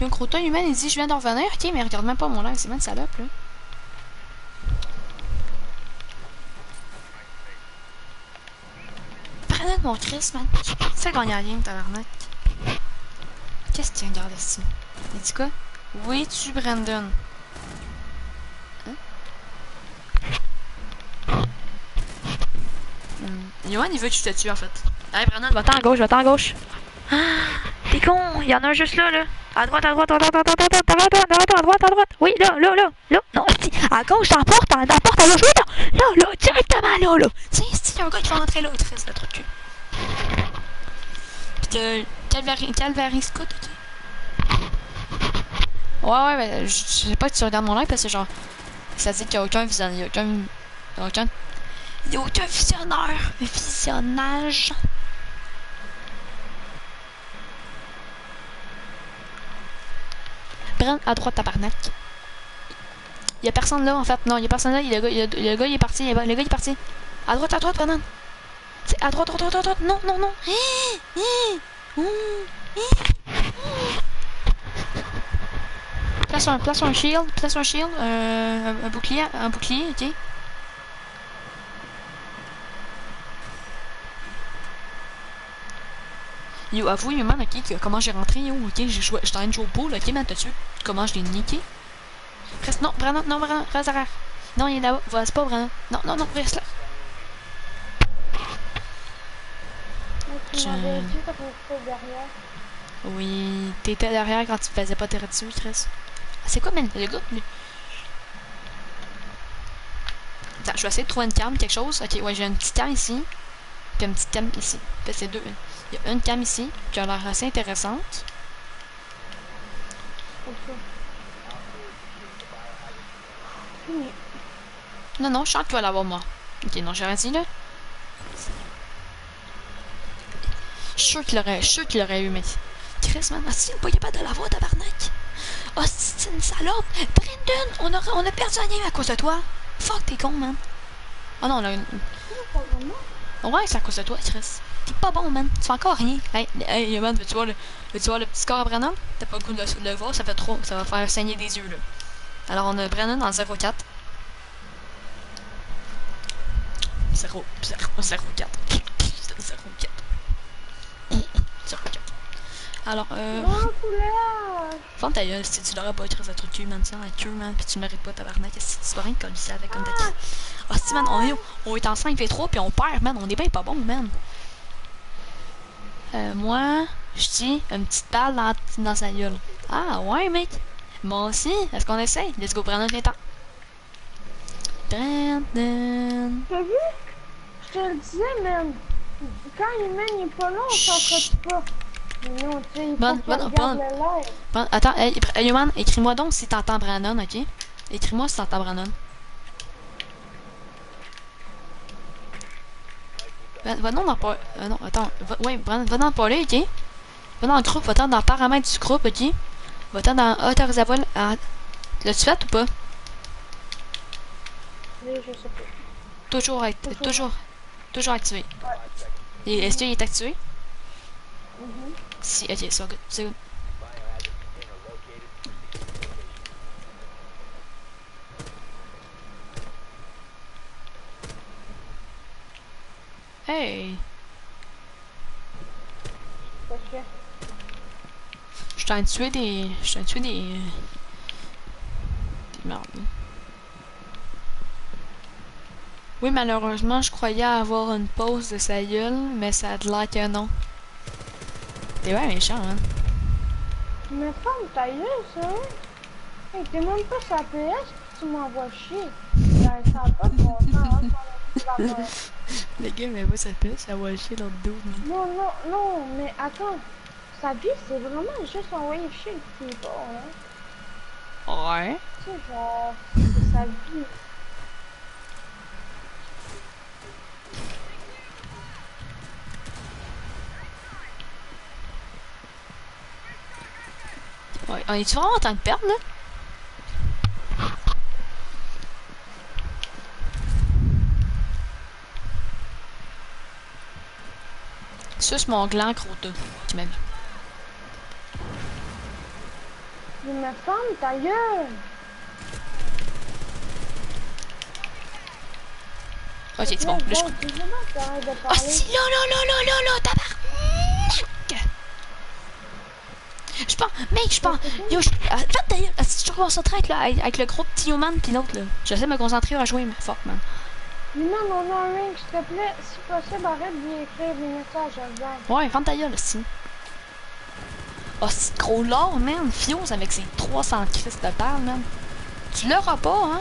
Un croton humain, il dit je viens d'en revenir. Ok, mais regarde même pas mon live, c'est même salope, là. Prenez mon Chris, man. Fais gagner la game, tabarnak. Qu'est-ce que tu regardes ici? Il dit quoi? Oui, tu, Brandon. Hein? Il veut que tu te tues, en fait. Allez, Brandon, va-t'en à gauche, va-t'en à gauche. Ah, t'es con, il y en a un juste là, là. À droite, à droite, à droite, à droite, à droite, à droite, à droite, à droite, à droite. Oui, là, là, là, là. Non, à gauche, dans la porte, dans la porte, à gauche, là, là, là, directement là, là. Tiens, si, y a un gars qui va rentrer là, il te reste le truc t'as Calvary, Calvary Scout, ok? Ouais, ouais, mais je sais pas que tu regardes mon live parce que genre, ça dit qu'il y a aucun il y aucun, aucun, il y a aucun visionnaire, visionnage. Prends à droite, tabarnak. Il y a personne là, en fait. Non, il y a personne là. Il y a le, gars, il y a- le gars, il est parti. il y a- Le gars, il est parti. À droite, à droite, Brennan. C'est à droite, à droite, à droite. Non, non, non. Ouh, hi, ouh. Place un, place un shield, place un shield, euh, un, un bouclier, un bouclier, ok. Yo, avoue, yo, man, ok, que- comment j'ai rentré, yo, ok, j'ai joué, j'étais en train de jouer au pool, ok, man, t'as su comment je l'ai niqué? Reste, non, Brandon, non, Brandon, reste arrière. Non, il est là-bas, va, c'est pas Brandon. Non, non, non, reste là. Tu m'avais dit quand derrière. Oui, t'étais derrière quand tu faisais pas tirer dessus, Chris. Ah, c'est quoi, man, le gars, lui? Attends, je vais essayer de trouver une cam, quelque chose. Ok, ouais, j'ai une petite cam ici, puis une petite cam ici. Fait c'est deux. Il y a une cam ici, qui a l'air assez intéressante. Non, non, je sens que tu vas l'avoir, moi. Ok, non, j'ai rien dit, là. Je suis sûr qu'il aurait, je qu'il eu, mais... Chris, man, si, est pas de l'avoir, tabarnak. Oh, c'est une salope. Brendan, on a, on a perdu la game à cause de toi. Fuck, t'es con, man. Oh non, on a une... Ouais, c'est à cause de toi, Chris. T'es pas bon, man. Tu fais encore rien. Hey, hey, man, veux-tu voir le, veux-tu voir le petit score à Brennan? T'as pas le goût de le, de le voir, ça fait trop, ça va faire saigner des yeux, là. Alors, on a Brennan en 0-4. 0, 0, 0, 4. 0, 4. 0, 4. Alors, euh. Ferme ta gueule, si tu l'aurais pas écrit, ça truc cul, man. Un cul, man. Pis tu mérites pas, tabarnak. Si tu vas rien coller ça avec comme t'as Ah, si, man, on est, on est en 5v3 puis on perd, man. On est bien pas bon, man. Euh, moi, je dis une petite balle dans, dans sa gueule. Ah, ouais, mec. Moi aussi. Est-ce qu'on essaye? Let's go, Brandon, viens-t'en. Brandon. T'as vu? Je te le disais, man. Quand il mène, il est pas long, on s'entretue pas. Non, tu sais, il le live. Bon, attends, hey, hey, écris-moi donc si t'entends Brandon, ok? Écris-moi si t'entends Brandon. Va, va donc dans. Euh, non, attends. Va, ouais, Brandon, va dans pas là, ok? Va dans le groupe, va-t'en dans paramètres du groupe, ok? Va-t'en dans autorise à L'as-tu fait ou pas? Mais je sais pas. Toujours, act- toujours, toujours activé. Et Est-ce qu'il est activé? Si, ok, c'est good. C'est good. Hey! Que suis en train de tuer des. Je suis en des. Des merdes. Oui, malheureusement, je croyais avoir une pause de sa gueule, mais ça a de l'air que non. T'es ouais méchant, hein. Mais ferme ta gueule, ça. Hey, t'es même pas sa PS, tu m'envoies chier. Ben, ça a pas de bon hein, ton petit rapport. Le gars, mais pas sa pisse, ça va chier dans le dos. Non, non, non, mais attends. Sa vie, c'est vraiment juste envoyer chier le petit bon, hein. Ouais. Tu sais, genre, c'est sa vie. ouais. On est-tu vraiment en train de perdre, là? Suce mon gland croûteux, tu vu. Mais me ta gueule. Ok, c'est bon. Là, je... Ah, parler. si, là, là, là, là, là, là, tabarnak! Je pense, mec, je pense. Yo, je. Ah, Faites d'ailleurs, si je suis concentré avec, là, avec, le gros petit human pis l'autre, là. J'essaie de me concentrer à jouer, mais fuck, man. Non, non, non, Ring, s'il te plaît, si possible, arrête d'y écrire des messages à Zach. Ouais, ferme ta gueule, aussi. Oh, c'est gros lore, man. Fios avec ses 300 crises de balle, man. Tu l'auras pas, hein?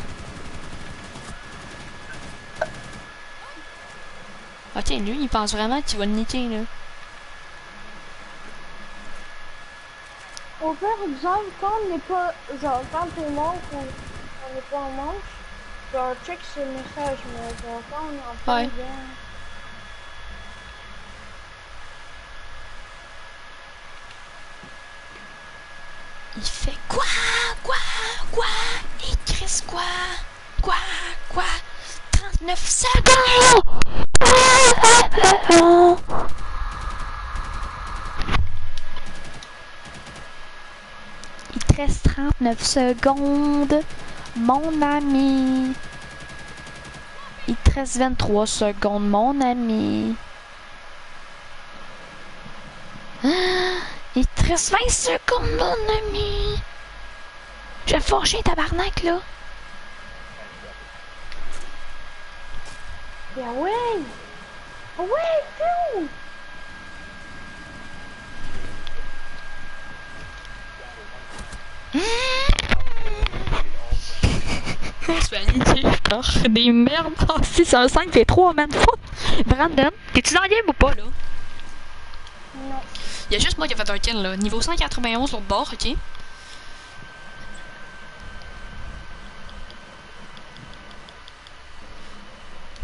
Ok, lui, il pense vraiment que tu vas le niquer, là. Au pire, exemple, quand on n'est pas, genre, quand t'es ou on n'est pas en manche, genre, check ces messages, mais genre, quand on en Ouais. dedans, Il fait quoi? Quoi? Quoi? Il crisse quoi? Quoi? Quoi? 39 secondes! Il te reste 39 secondes, mon ami. Il te reste 23 secondes, mon ami. Il te reste 20 secondes, mon ami. Je vais forger tabarnak, là. yeah, ouais! Ouais, tout! On se fait niquer par des merdes. Oh, si, c'est un 5 v 3, man. Brandon, t'es-tu dans le game ou pas, là? Non. Il y a juste moi qui ai fait un kill, là. Niveau 191 sur le bord, ok?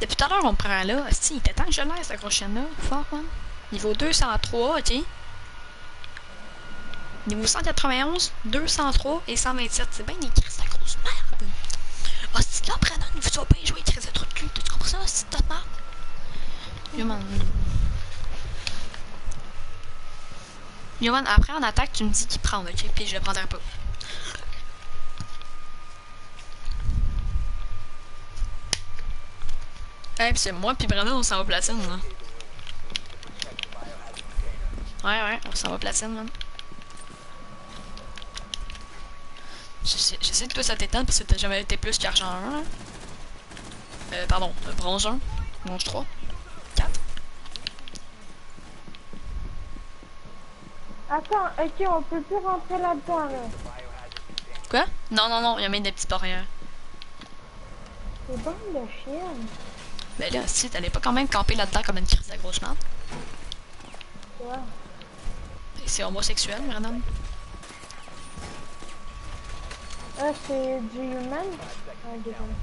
Depuis tout à l'heure, on prend là. Si, il était temps que je l'aise, cette grosse chaîne-là. Fuck, man. Niveau 203, ok? Niveau 191, 203 et 127. C'est bien écrit, c'est la grosse merde. Ah, si là, Brandon, faut pas y jouer, il de trop de cul. Tu comprends ça, c'est de merde? Yo, man. Yo, man, après, en attaque, tu me dis qu'il prend, ok? Puis je le prendrai pas. Hey, pis c'est moi puis Brandon, on s'en va platine, là. Ouais, ouais, on s'en va platine, man. J'essaie de toi ça t'éteindre parce que t'as jamais été plus qu'argent 1. hein. Euh, pardon, euh, bronze 1, bronze 3, 4. Attends, ok, on peut plus rentrer là-dedans, là. Quoi? Non, non, non, il y a même des petits barrières. C'est bon de chienne. Ben là, si, t'allais pas quand même camper là-dedans comme une crise de grosse merde. Ouais. Et C'est homosexuel, Brandon. Ah, c'est du human? Désolé.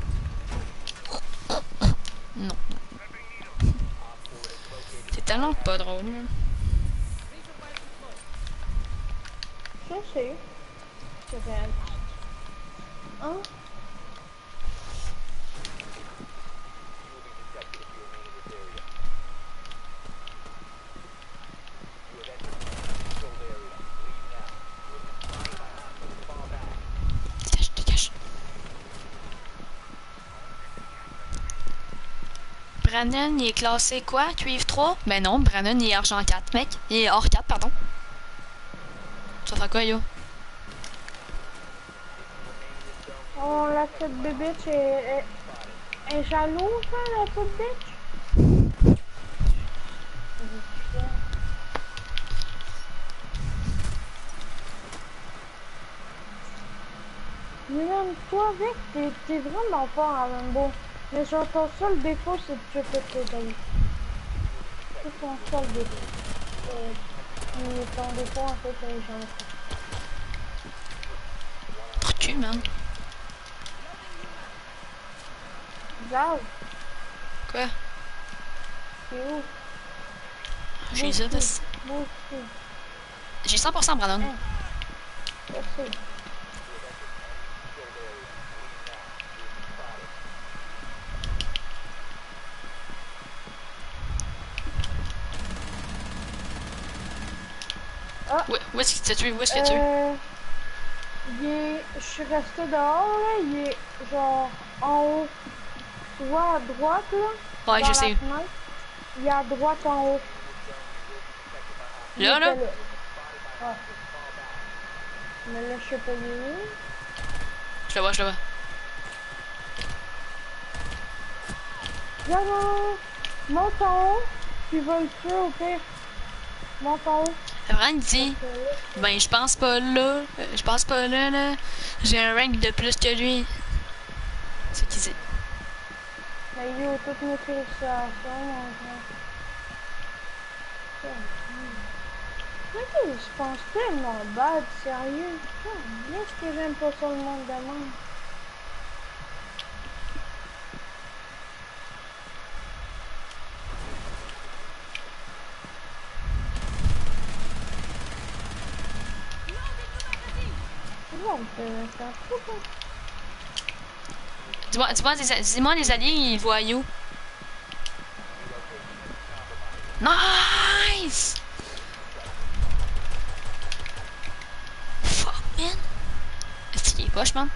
Non. C'est tellement pas drôle. Je sais. C'est vrai. Hein? Dégage, dégage. Brandon, il est classé quoi? Cuivre 3? Ben non, Brandon, il est argent 4, mec. Il est or 4, pardon. Vas faire quoi, yo? Oh, la petite bébête est, est, est jalouse, hein, la petite bitch? Mais même toi, Vic, t'es vraiment fort à Rambo. Mais genre, ton seul défaut, c'est que tu peux te donner. C'est ton seul défaut. Euh, mais ton défaut, en fait, c'est genre. Recule, man. Zaz, Quoi? c'est où? J'ai ça, J'ai 100% Brandon. je sais. Où, est-ce que tu tué? Où est-ce que tu tué? Euh, il est, je suis resté dehors, là, il est genre en haut. Tu vois à droite, là? Ouais, je sais. Il est à droite en haut. Là, là? Mais là, je sais pas où. Je le vois, je le vois. Viens là! Monte en haut, puis va le tuer au pire. Monte en haut. Ryan dit, ben je pense pas là, euh, je pense pas là, là. J'ai un rank de plus que lui. C'est ce qu'il dit. Est où toutes mes félicitations, mon je pense tellement bad, sérieux. Est-ce que j'aime pas ça le monde de même? Dis-moi, dis-moi, les- dis-moi les alliés, ils voient où? Nice! Fuck, man! Est-ce qu'il est poche, man?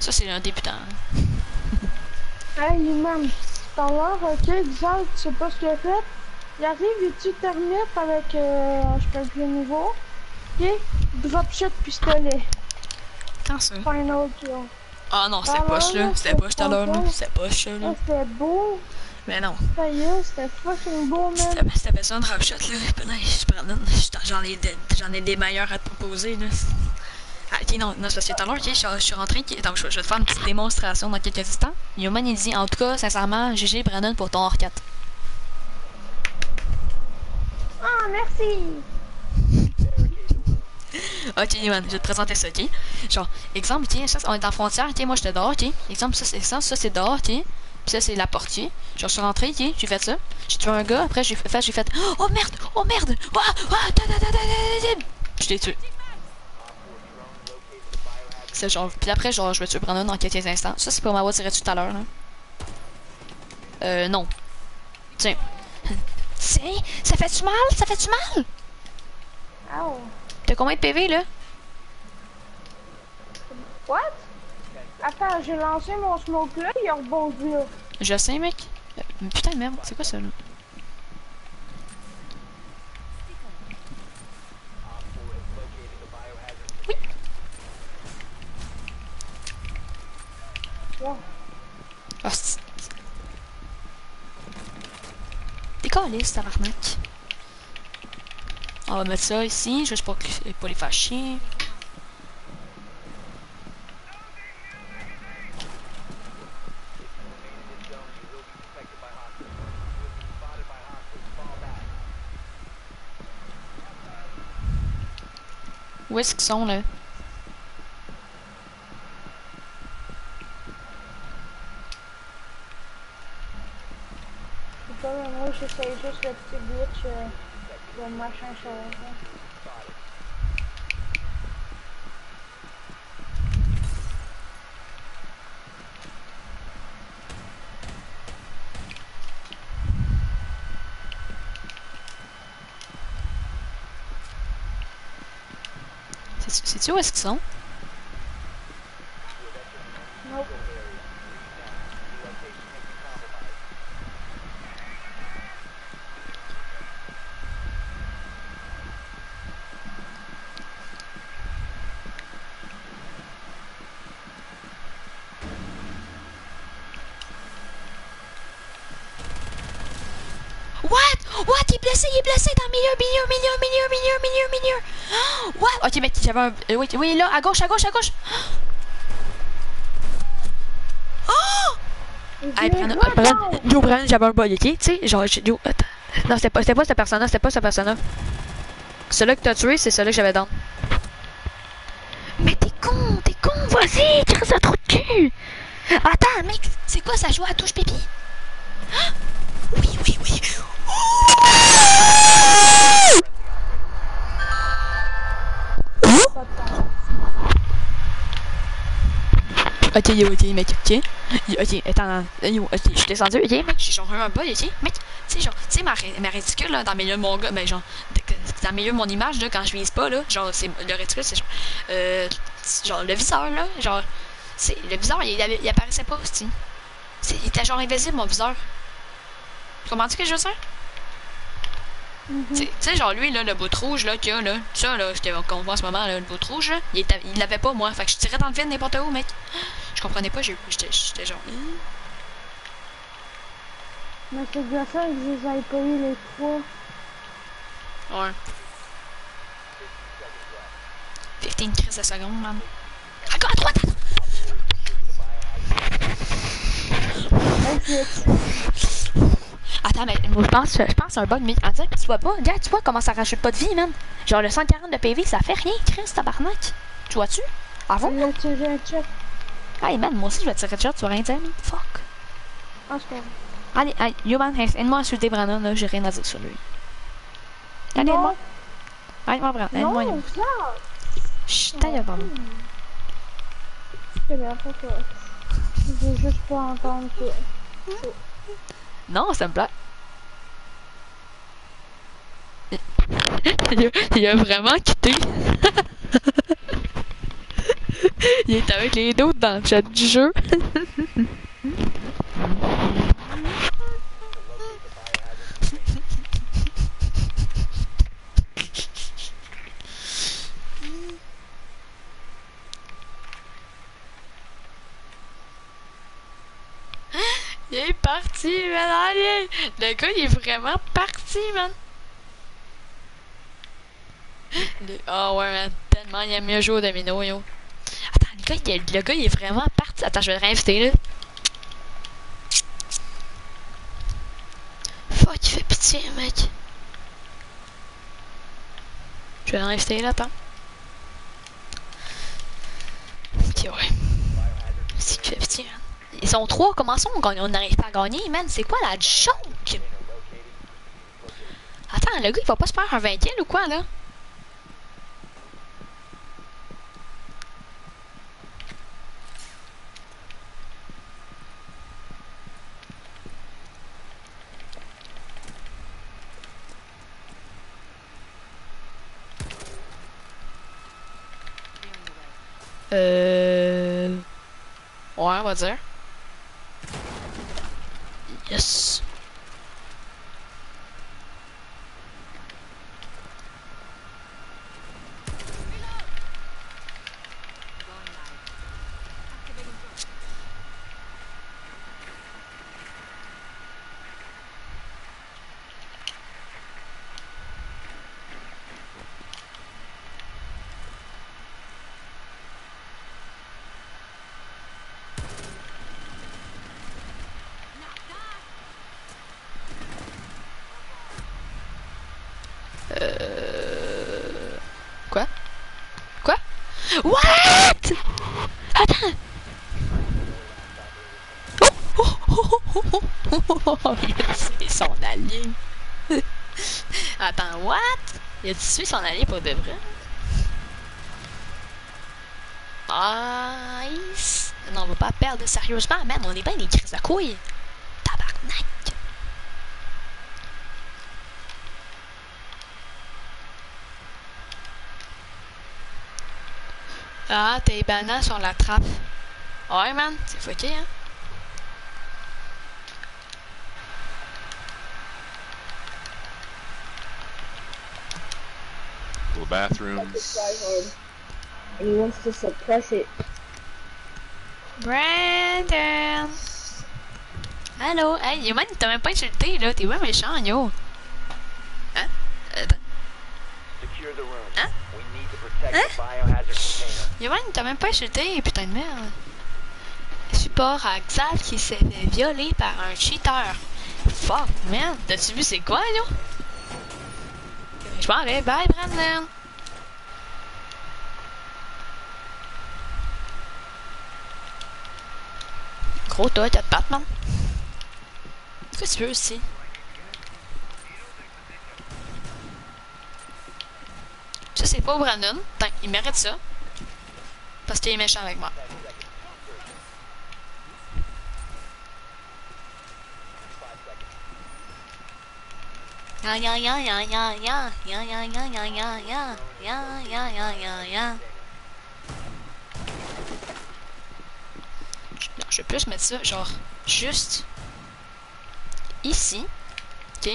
Ça, c'est un débutant. Hey, man, tout ok, Xal, tu sais pas ce qu'il a fait? Il arrive et tu termines avec, euh, je sais pas le niveau. Ok, drop shot pistolet. Quand ça? Final kill. Ah non, c'était Ah, poche, là. C'était c'est poche tout à l'heure, là. C'était poche, là. Ah, c'était beau. Mais non. Ça y est, c'était fucking beau, man. C'était c'était pas ça un drop shot, là. J'en ai, j'en ai des meilleurs à te proposer, là. Ah, ok, non, non, c'est parce que tout à l'heure, ok, je, suis- je suis rentré, ok, donc je, je vais te faire une petite démonstration dans quelques instants. Yoman, il dit, en tout cas, sincèrement, GG Brandon pour ton hors 4. Ah, merci. Ok, Yoman, je vais te présenter ça, ok? Genre, exemple, ok, ça, on est en frontière, ok, moi j'étais dehors, ok? Exemple, ça, c'est ça, ça, c'est dehors, ok? Puis ça, c'est la porte, ok? Genre, je suis rentré, ok? J'ai fait ça. J'ai tué un gars, après, j'ai fait, j'ai fait, oh merde, oh merde, ouah, ouah, da, da, da. Je l'ai tué. C'est genre, puis après, genre, je vais tuer Brandon dans quelques instants. Ça, c'est pour m'avoir tiré dessus tout à l'heure, là. Euh, non. Tiens. Tiens, ça fait-tu mal? Ça fait-tu mal? Oh. T'as combien de PV, là? What? Attends, j'ai lancé mon smoke là, il a rebondi là. Je sais, mec. Euh, putain de merde, c'est quoi ça, là? Ouais. Ah, c'est... T'es caliste, tabarnak. On va mettre ça ici, juste pour, pour les faire chier. Où est-ce qu'ils sont, là? J'essaye juste le petit glitch le machin chose. là. C'est- Sais-tu où est-ce qu'ils sont? Nope. What? What? Blessé dans le milieu, milieu, milieu, milieu, milieu, milieu, milieu. Ah, What? Ok, mec, j'avais un. euh, Oui, oui, là, à gauche, à gauche, à gauche. Oh! Hey, non. yo, Brandon, j'avais un bug, ok? Tu sais, genre, yo, attends. Non, c'était pas, pas cette personne-là, c'était pas cette personne-là. Celui-là que t'as tué, c'est celui que j'avais dans. Mais t'es con, t'es con, vas-y, tu restes à trop de cul. Attends, mec, c'est quoi ça joue à touche pipi? Ah! Oui, oui, oui. Temps. Ok, yo, ok, mec, ok. Yo, ok, attends, yo, ok, je suis descendu, ok, mec, j'ai genre un bug, ok, mec, tu sais, genre, tu sais, ma, ma réticule, là, dans le milieu mon gars, ben, genre, dans le milieu mon image, là, quand je vise pas, là, genre, c'est, le réticule, c'est genre, euh, genre, le viseur, là, genre, c'est, le viseur, il, il apparaissait pas, tu c'est, il était genre invisible, mon viseur. Tu comprends ce que je veux dire? Tu sais- tu sais, genre, lui, là, le bout rouge, là, qu'il y a, là, ça, là, ce qu'on voit en ce moment, là, le bout rouge, là, il, l'avait pas, moi, fait que je tirais dans le vide n'importe où, mec. Je comprenais pas, j'étais genre. Hein? Mais c'est bien ça que je les pas eu les trois. Ouais. 15 crises de secondes, man. Gauche, à droite! Attends, mais moi, je pense, je pense à un bug, mais en direct, tu vois pas? Regarde, tu vois comment ça rajoute pas de vie, man? Genre, le 140 de PV, ça fait rien, Chris, tabarnak. Tu vois-tu? Avant? Il a tiré un check. Hey, man, moi aussi, je vais tirer de shot, tu vas rien dire, man. Fuck. Ah, pas vrai. Allez, hey, yo, man, aide-moi à insulter Brandon, là, j'ai rien à dire sur lui. Allez, aide-moi. Aide-moi, Brandon, aide-moi. Non, ça. Chut, ta gueule, Brandon. C'est bien, pas toi. Je veux juste pas entendre. Non, ça me plaît. il, a, vraiment quitté. il est avec les d'autres dans le chat du jeu. Il parti, man. Allez. Le gars, il est vraiment parti, man. Ah ouais, man. Tellement, il aime mieux jouer au domino, yo. Attends, le gars, il est, le gars, il est vraiment parti. Attends, je vais le réinviter, là. Fuck, il fait pitié, mec. Je vais le réinviter, là, attends. Ok, ouais. C'est qu'il fait pitié, man. Ils sont trois, comment ça on n'arrive pas à gagner, man? C'est quoi la joke? Attends, le gars, il va pas se faire un 20 ou quoi, là? Euh... Ouais, on va dire. Yes. Il a tué son allié pour de vrai? Nice! Non, on va pas perdre sérieusement, man. On est bien des crises de couilles. Tabarnak! Ah, tes bananes sur la trappe. Ouais, man, c'est fucké, hein? Bathrooms. And he wants to suppress it. Brandon! Allô? Hey, Yoman, il t'a même pas insulté, là. T'es ouais méchant, yo. Hein? Attends. Secure the room. Hein? We need to protect the biohazard container. Yoman, il t'a même pas insulté, putain de merde. Support à Xav qui s'est fait violer par un cheater. Fuck, man. T'as-tu vu c'est quoi, là? Je m'en vais. Bye, Brandon. Gros, toi, t'as de Batman. Qu'est-ce que tu veux aussi? Ça, c'est pas Brandon. Tain, il mérite ça. Parce qu'il est méchant avec moi. Ya ya ya ya ya ya ya ya ya ya ya ya ya ya ya ya ya Non, je vais plus mettre ça genre juste ici. Ok,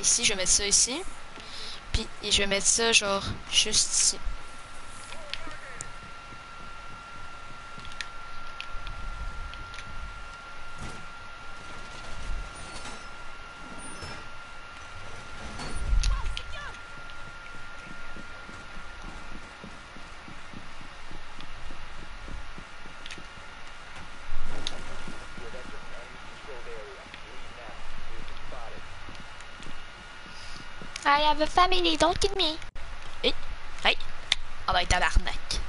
ici je vais mettre ça ici. Puis et je vais mettre ça genre juste ici. I have a family, don't kill me. Hey, hey. Ah ben tabarnak.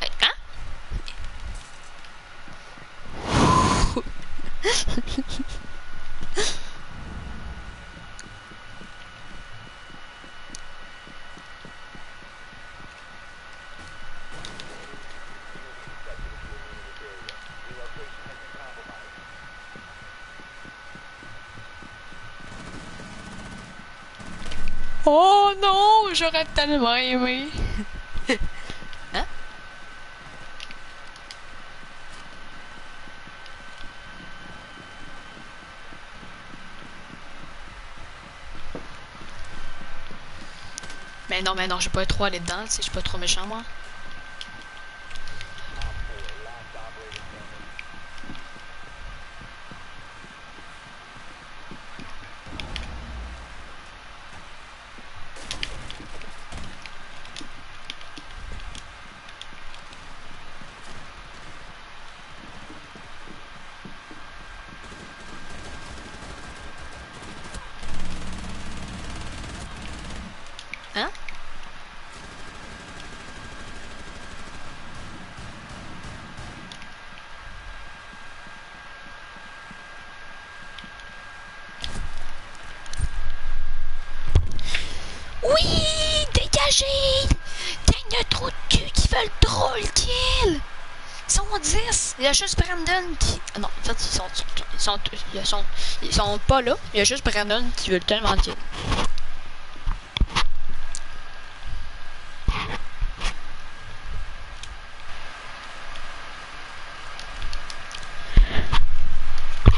Hey, hein? Oh non, j'aurais tellement aimé. hein? Mais non, mais non, je vais pas trop aller dedans, sais, je suis pas trop méchant, moi. Hein? Oui, dégagez! T'as une trou de cul qui veulent trop le kill! Ils sont 10! Il y a juste Brandon qui. Ah non, en fait, ils sont, ils sont, ils sont, ils sont pas là. Il y a juste Brandon qui veut tellement le kill.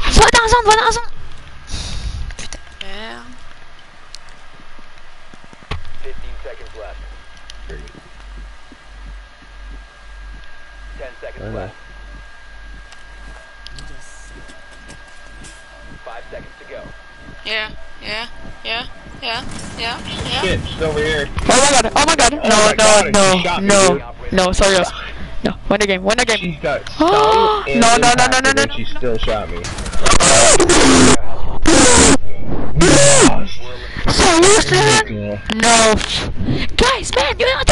Va dans la zone, va dans la zone! Putain, merde. 15 seconds left. 10 seconds left. Yeah, yeah, yeah, yeah, yeah, yeah. Shit, she's over here. Oh my god, oh my god. Oh No, my God, no, she shot me, no, no, no, sorry. guys. No, win the game, win the game. She's got Oh, no, no, no, no, no, no, she still shot me. Seriously? Yeah. No. Guys, man, you don't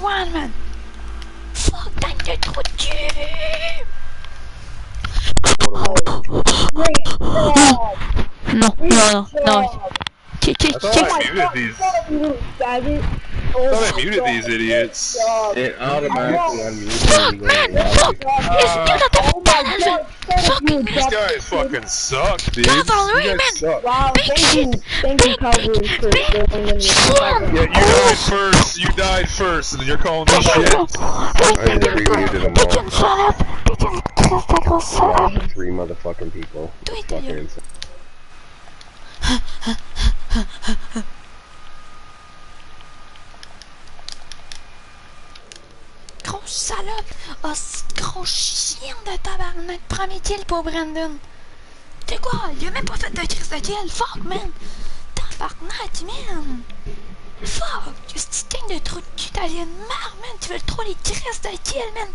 one, man. Fuck, dein der you? No, no, no, no. Check oh thought I muted these idiots. It automatically unmutes me. Fuck! Uh, oh my God! Fuck! You, These fucking sucked, dude. That's all right, man. Suck. Wow, big thank shit. you, thank big, you, Calvary, big, for big, Yeah, you oh. died first. You died first, and then you're calling me shit. I just remuted them all. Shut up! Wow, three motherfucking people. That's fucking insane. Grosse salope! Oh, gros chien de tabarnak! Premier kill pour Brandon! T'es quoi? Il a même pas fait de crise de kill! Fuck, man! Tabarnak, man! Fuck! Ce thing de trou de cul, marre, man! Tu veux trop les crises de kill, man!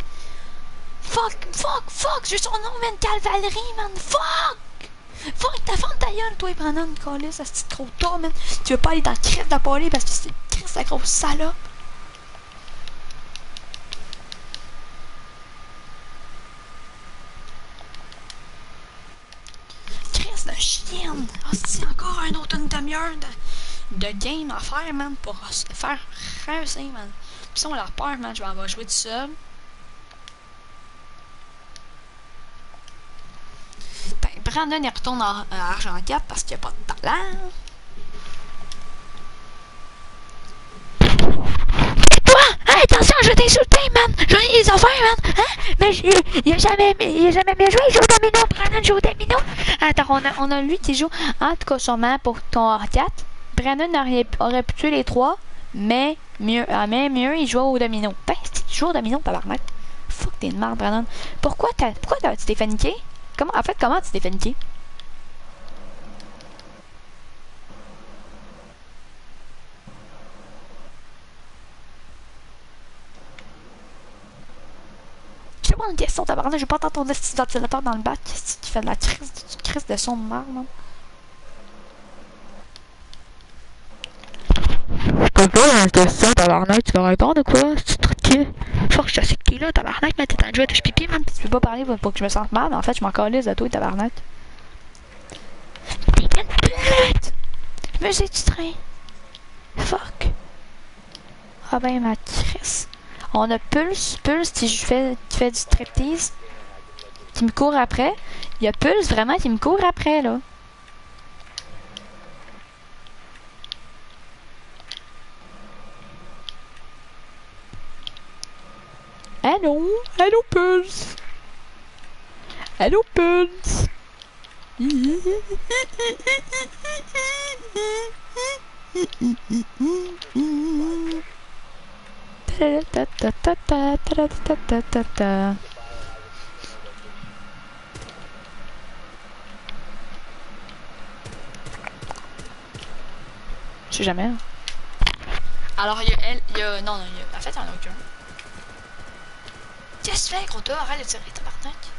Fuck! Fuck! Fuck! J'ai son nom, man! Calvalerie, man! Fuck! Fuck! Ta femme ta gueule, toi, Brandon! Colis, ça c'est trop tôt, man! Tu veux pas aller dans le crise de Paulie parce que c'est une crise de grosse salope! Crise de chienne! Ah, c'est encore un autre demi-heure de, game à faire, man, pour se faire réussir, man. Pis si on leur peur, man, je vais avoir joué tout seul. Ben, Brandon, il retourne à, à Argent 4 parce qu'il n'y a pas de talent. Hein, attention, je t'ai insulté, man! J'en ai des man! Hein? Mais il a jamais, a jamais bien joué, il joue au domino! Brandon joue au domino! Attends, on a, on a lui qui joue, en tout cas, sûrement pour ton R4. Brandon aurait, pu tuer les trois, mais mieux, ah, mais mieux, il joue au domino. Ben, c'est il joue au domino, tabarnak. Fuck, t'es une merde, Brandon. Pourquoi t'as, pourquoi tu t'es fait niquer? Comment, en fait, comment tu t'es fait niquer? Je une question, tabarnak, j'ai pas entendu ton ventilateur dans le bac. Qu'est-ce que tu fais de la crise, de, crise de son de merde, man? Pas une question, tabarnak, tu vas répondre ou quoi? C'est tranquille. Fuck, je sais que t'es là, tabarnak, mais t'es en train de pipi, man. Tu peux pas parler pour que je me sente mal, mais en fait, je m'en calisse de toi, tabarnak. T'es une pute! Je suis distrait. Fuck. Ah ben, ma crise. On a Pulse, Pulse qui fait, qui fait du striptease, qui me court après. Il y a Pulse vraiment qui me court après, là. Allô? Allô, Pulse? Allô, Pulse? Je sais jamais. Hein. Alors, il y a elle, il y a. Non, non, il y a. En fait, il y en a aucun. Qu'est-ce que tu fais, gros toi? Arrête de tirer, tabarnak.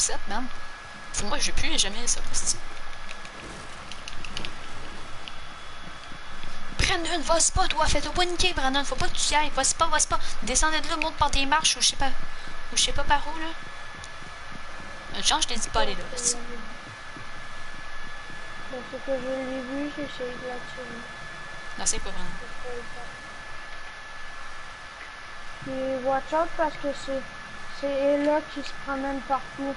Ça, man. Faut moi, j'ai plus jamais ça, Brandon, vas-y pas, toi, fais-toi pas niquer, Brandon. Faut pas que tu y ailles. Vas-y pas, vas-y pas. Descendez de là, monte par des marches ou je sais pas. Ou je sais pas par où, là. Genre, je t'ai dit pas aller là. c'est- Parce que je l'ai vu, j'essaie de la tuer. Non, c'est pas vraiment. Puis watch out parce que c'est c'est Ella qui se promène partout.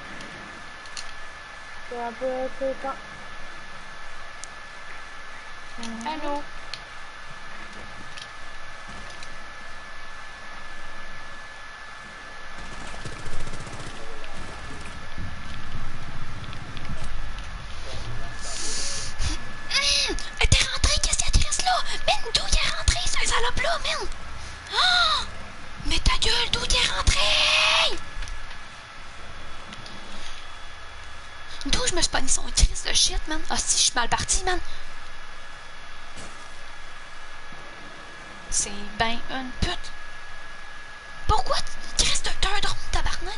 Ça peut être quand. Allô? Mal parti, man. C'est ben une pute. Pourquoi tu de t'as un drone, tabarnak?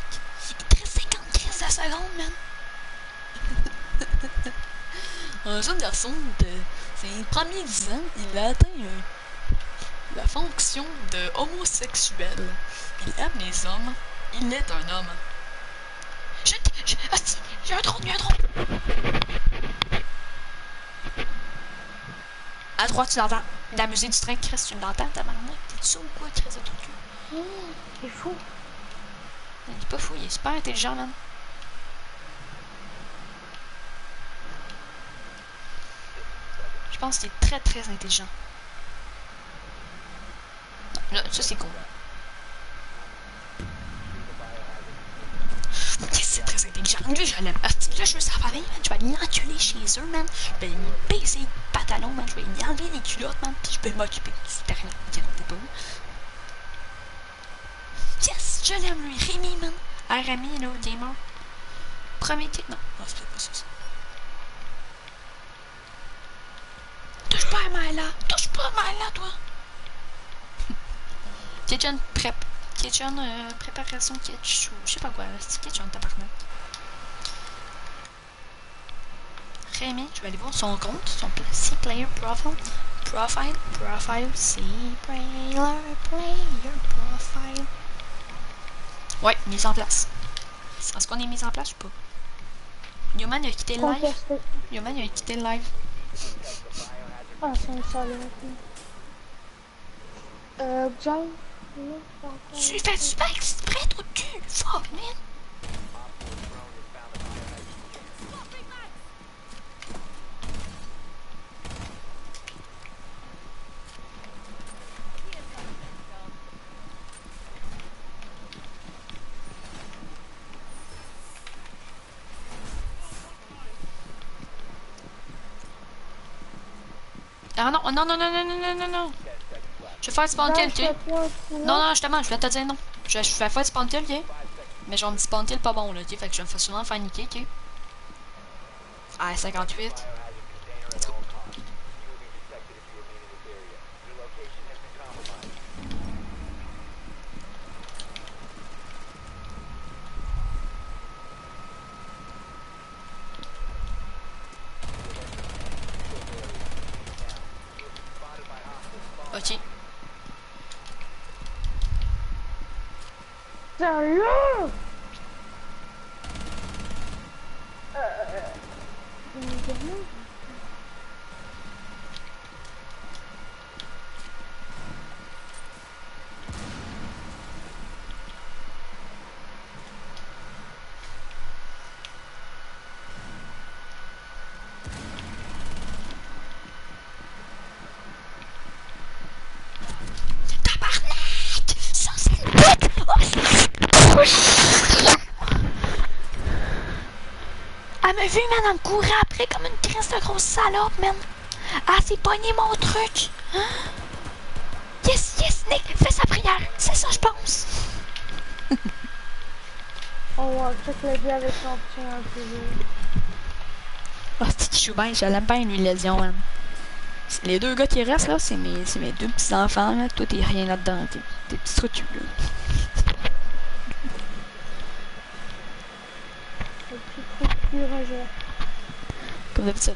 Il te reste 50 Chris de seconde, man. Un jeune garçon de ses premiers 10 ans, il a atteint euh, la fonction de homosexuel. Il aime les hommes Il est un homme. J'ai un drone, a un drone. À droite, tu l'entends. La musique du train, Chris, tu l'entends, tabarnak. T'es sous ou quoi, Chris, de tout cul? Il est fou. Il est pas fou, il est super intelligent, man. Je pense qu'il est très très intelligent. Là, ça c'est cool. Yes, c'est très intelligent. Lui, je l'aime. Ah, Là, je veux savoir, man. Je vais aller l'enculer chez eux, man. Je vais lui baisser les pantalons, man. Je vais lui enlever les culottes, man. Je vais m'occuper du terrain. Pas. Yes, je l'aime, lui. Rémi, man. Ah, Rémi, là, gamer. Premier titre. Non, non c'est pas ça. ça. Touche pas à Myla. Touche pas à Myla, toi. Kitchen prep. Kitchen euh, préparation kitchen. Je sais pas quoi. C'est kitchen, tabarnak. Rémi, je vais aller voir son compte, son C player profile. Profile, profile, C player, player, profile. Ouais, mise en place. Est-ce qu'on est mis en place ou pas? Yoman a quitté le live. Yoman a quitté le live. Ah, c'est salle maintenant. Euh, John? Tu fais super exprès, tu fuck, man? Ah non, non, non, non, non, non, non, non. Je vais faire spawn kill, tu. Non, non, justement, je vais te dire non. Je, je vais faire spawn kill, ok? Mais genre, me spawn kill pas bon, là, ok? Fait que je vais me faire souvent faire niquer, ok? Ah, 58. Let's go. Ok. Sérieux? Euh... évidemment. Tabarnak! Ça, c'est une pute! Oh, c'est- oh, chien! Elle m'a vu, man, en me courant après comme une crise de grosse salope, man. Elle s'est pogné mon truc. Hein? Yes, yes, Nick, fais sa prière. C'est ça, je pense. Oh, wow, check le gars avec son petit un peu. Ah, c'est bien, je l'aime bien, lui, Lésion, man. C'est- Les deux gars qui restent, là, c'est mes, c'est mes deux petits-enfants, là. Toi, t'es rien là-dedans, t'es t'es petits trucs, là. já. Então deve ser.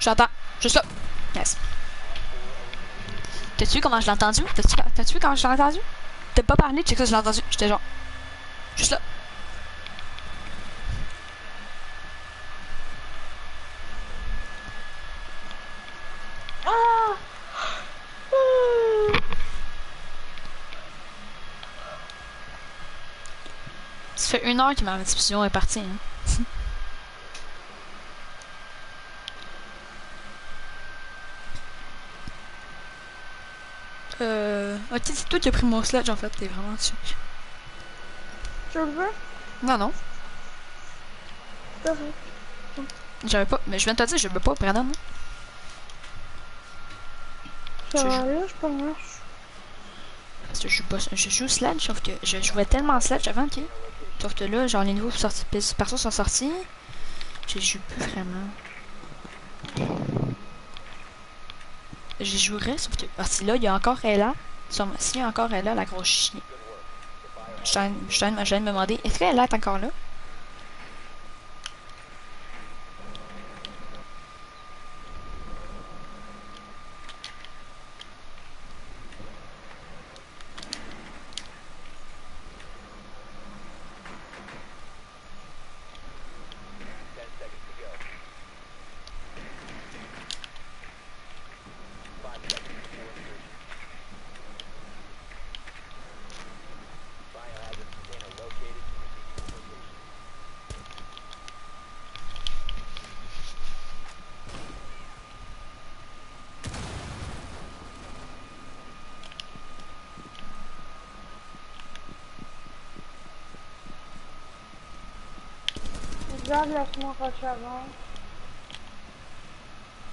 Já tá. Juste là. Yes. T'as-tu vu comment je l'ai entendu? T'as-tu vu comment je l'ai entendu? T'as pas parlé, check ça, je l'ai entendu. J'étais genre. Juste là. Ah! Ça fait une heure que ma discussion est partie. Hein. euh. Ok, c'est toi qui as pris mon sledge en fait, t'es vraiment dessus. Tu le veux? Non, non. J'avais pas. Mais je viens de te dire, je veux pas, Brandon. Ça Je- va là, je peux marcher. Parce que je joue, pas, je joue Sledge, sauf que je jouais tellement Sledge avant, ok? Sauf que là, genre, les nouveaux sorti- persos sont sortis. Je joue plus vraiment. Je jouerais sauf que. Ah, si là, il y a encore Ella. Sur- S'il y a encore Ella, la grosse chienne. Je viens de me demander, est-ce qu'elle est encore là? Regarde, laisse-moi rusher avant.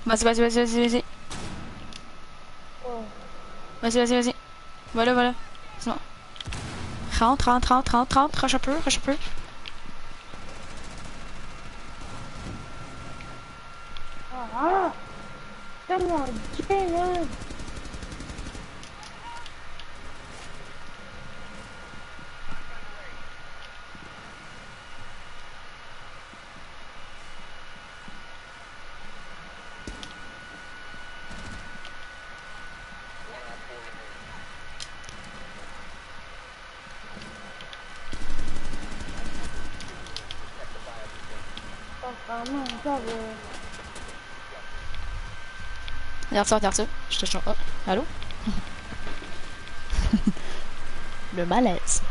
Vas-y, vas-y, vas-y, vas-y, vas-y. Oh. Vas-y, vas-y, vas-y. Voilà, voilà. Rentre, rentre, rentre, rentre, rentre. Rush un peu, rush un peu. Ah! Tellement man! Ça va. Regarde ça, regarde ça. Je te chante. Oh, allô? Le malaise.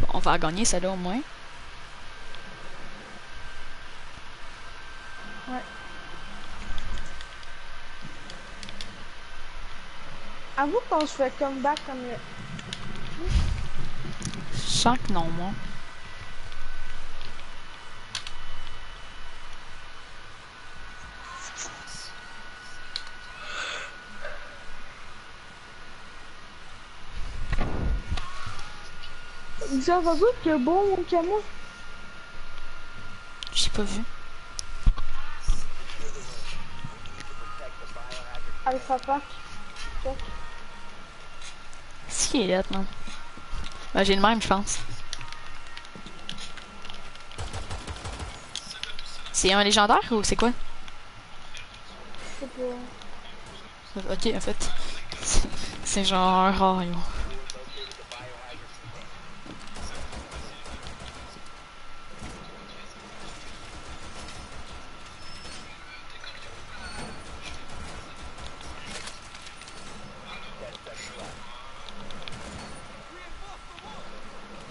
Bon, on va gagner celle-là au moins. Avoue qu'on se fait comeback comme le... Je sens que non, moi. Ça va goût que bon, mon camion. J'ai pas vu. Alpha Pack. Check. Si, il est là, man. Ben, j'ai le même, je pense. C'est un légendaire ou c'est quoi? C'est pour... Ok, en fait. c'est- C'est genre un rare, yo.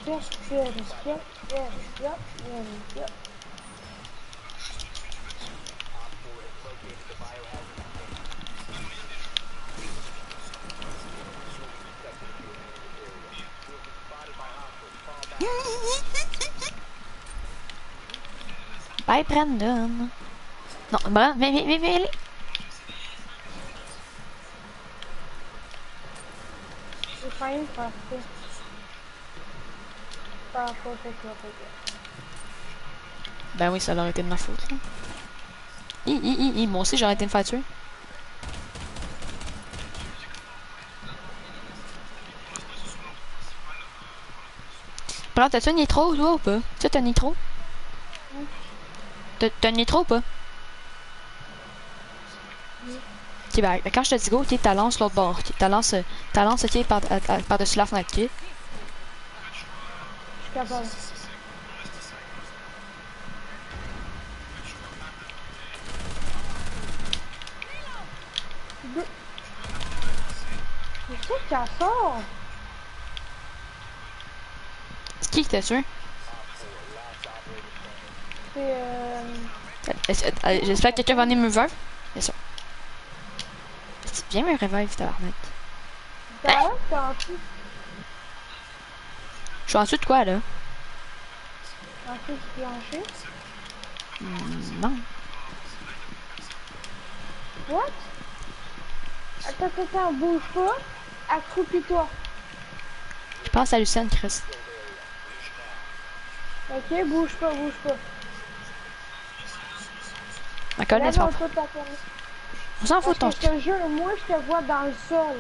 Check, check, check, check, check, check, check. Bye, Brandon. Non, Brandon, viens, viens, viens, viens, allez. J'ai failli me faire. Par rapport à. Ben oui, ça aurait été de ma faute, là. Hi, hi, hi, hi, moi aussi, j'aurais été me faire tuer. Brandon, t'as-tu un nitro, toi, ou pas? Tu as un nitro? T'as un nitro ou pas? Ok, ben, quand je te dis go, ok, t'as lance l'autre bord. ok, T'as lance, t'as lance, ok, par- par-dessus la fenêtre, ok? Je suis capable. C'est qui qui t'a tué? Euh... Euh, J'espère que quelqu'un va venir me revive. Bien sûr. C'est bien me revive, tabarnak. Dessous. Je suis en dessous de quoi, là? En dessous du plancher. Hmm, non. What? Attends, attends, bouge pas. Accroupis-toi. Pense à Lucien, Chris. Ok, bouge pas, bouge pas. Pas. tête. On s'en fout de ton je te jure, moi, je te vois dans le sol.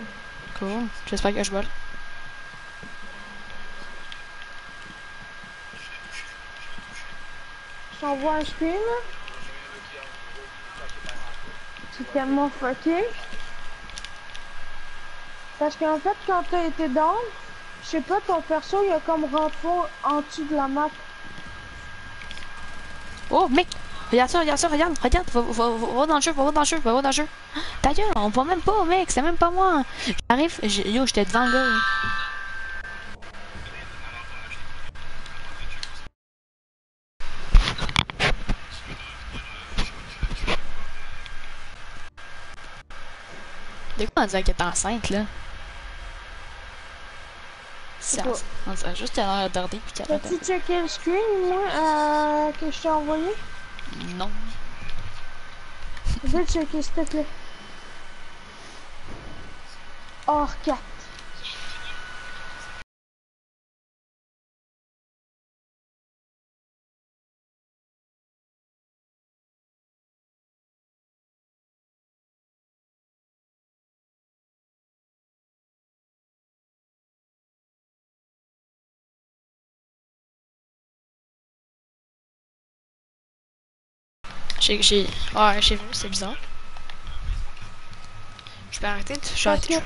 Cool. J'espère que je vole. Je t'envoie un screen. C'est tellement fucké. Parce qu'en fait, quand t'as été down, je sais pas, ton perso, il a comme rentré en dessous de la map. Oh, mec! Regarde ça, regarde ça, regarde, regarde, va, va, va, dans le jeu, va, dans le jeu, va, dans le jeu. Ta gueule, on voit même pas, mec, c'est même pas moi. J'arrive, yo, j'étais devant le gars. De quoi on dirait qu'elle est enceinte, là? Ça, on dirait juste qu'elle a l'air regarder puis qu'elle T'as-tu checké le screen, moi, euh, que je t'ai envoyé? Non. Je vais checker, s'il te plaît. Hors 4. J'ai, j'ai, ouais, j'ai vu, c'est bizarre. Je peux arrêter, de- je vais arrêter.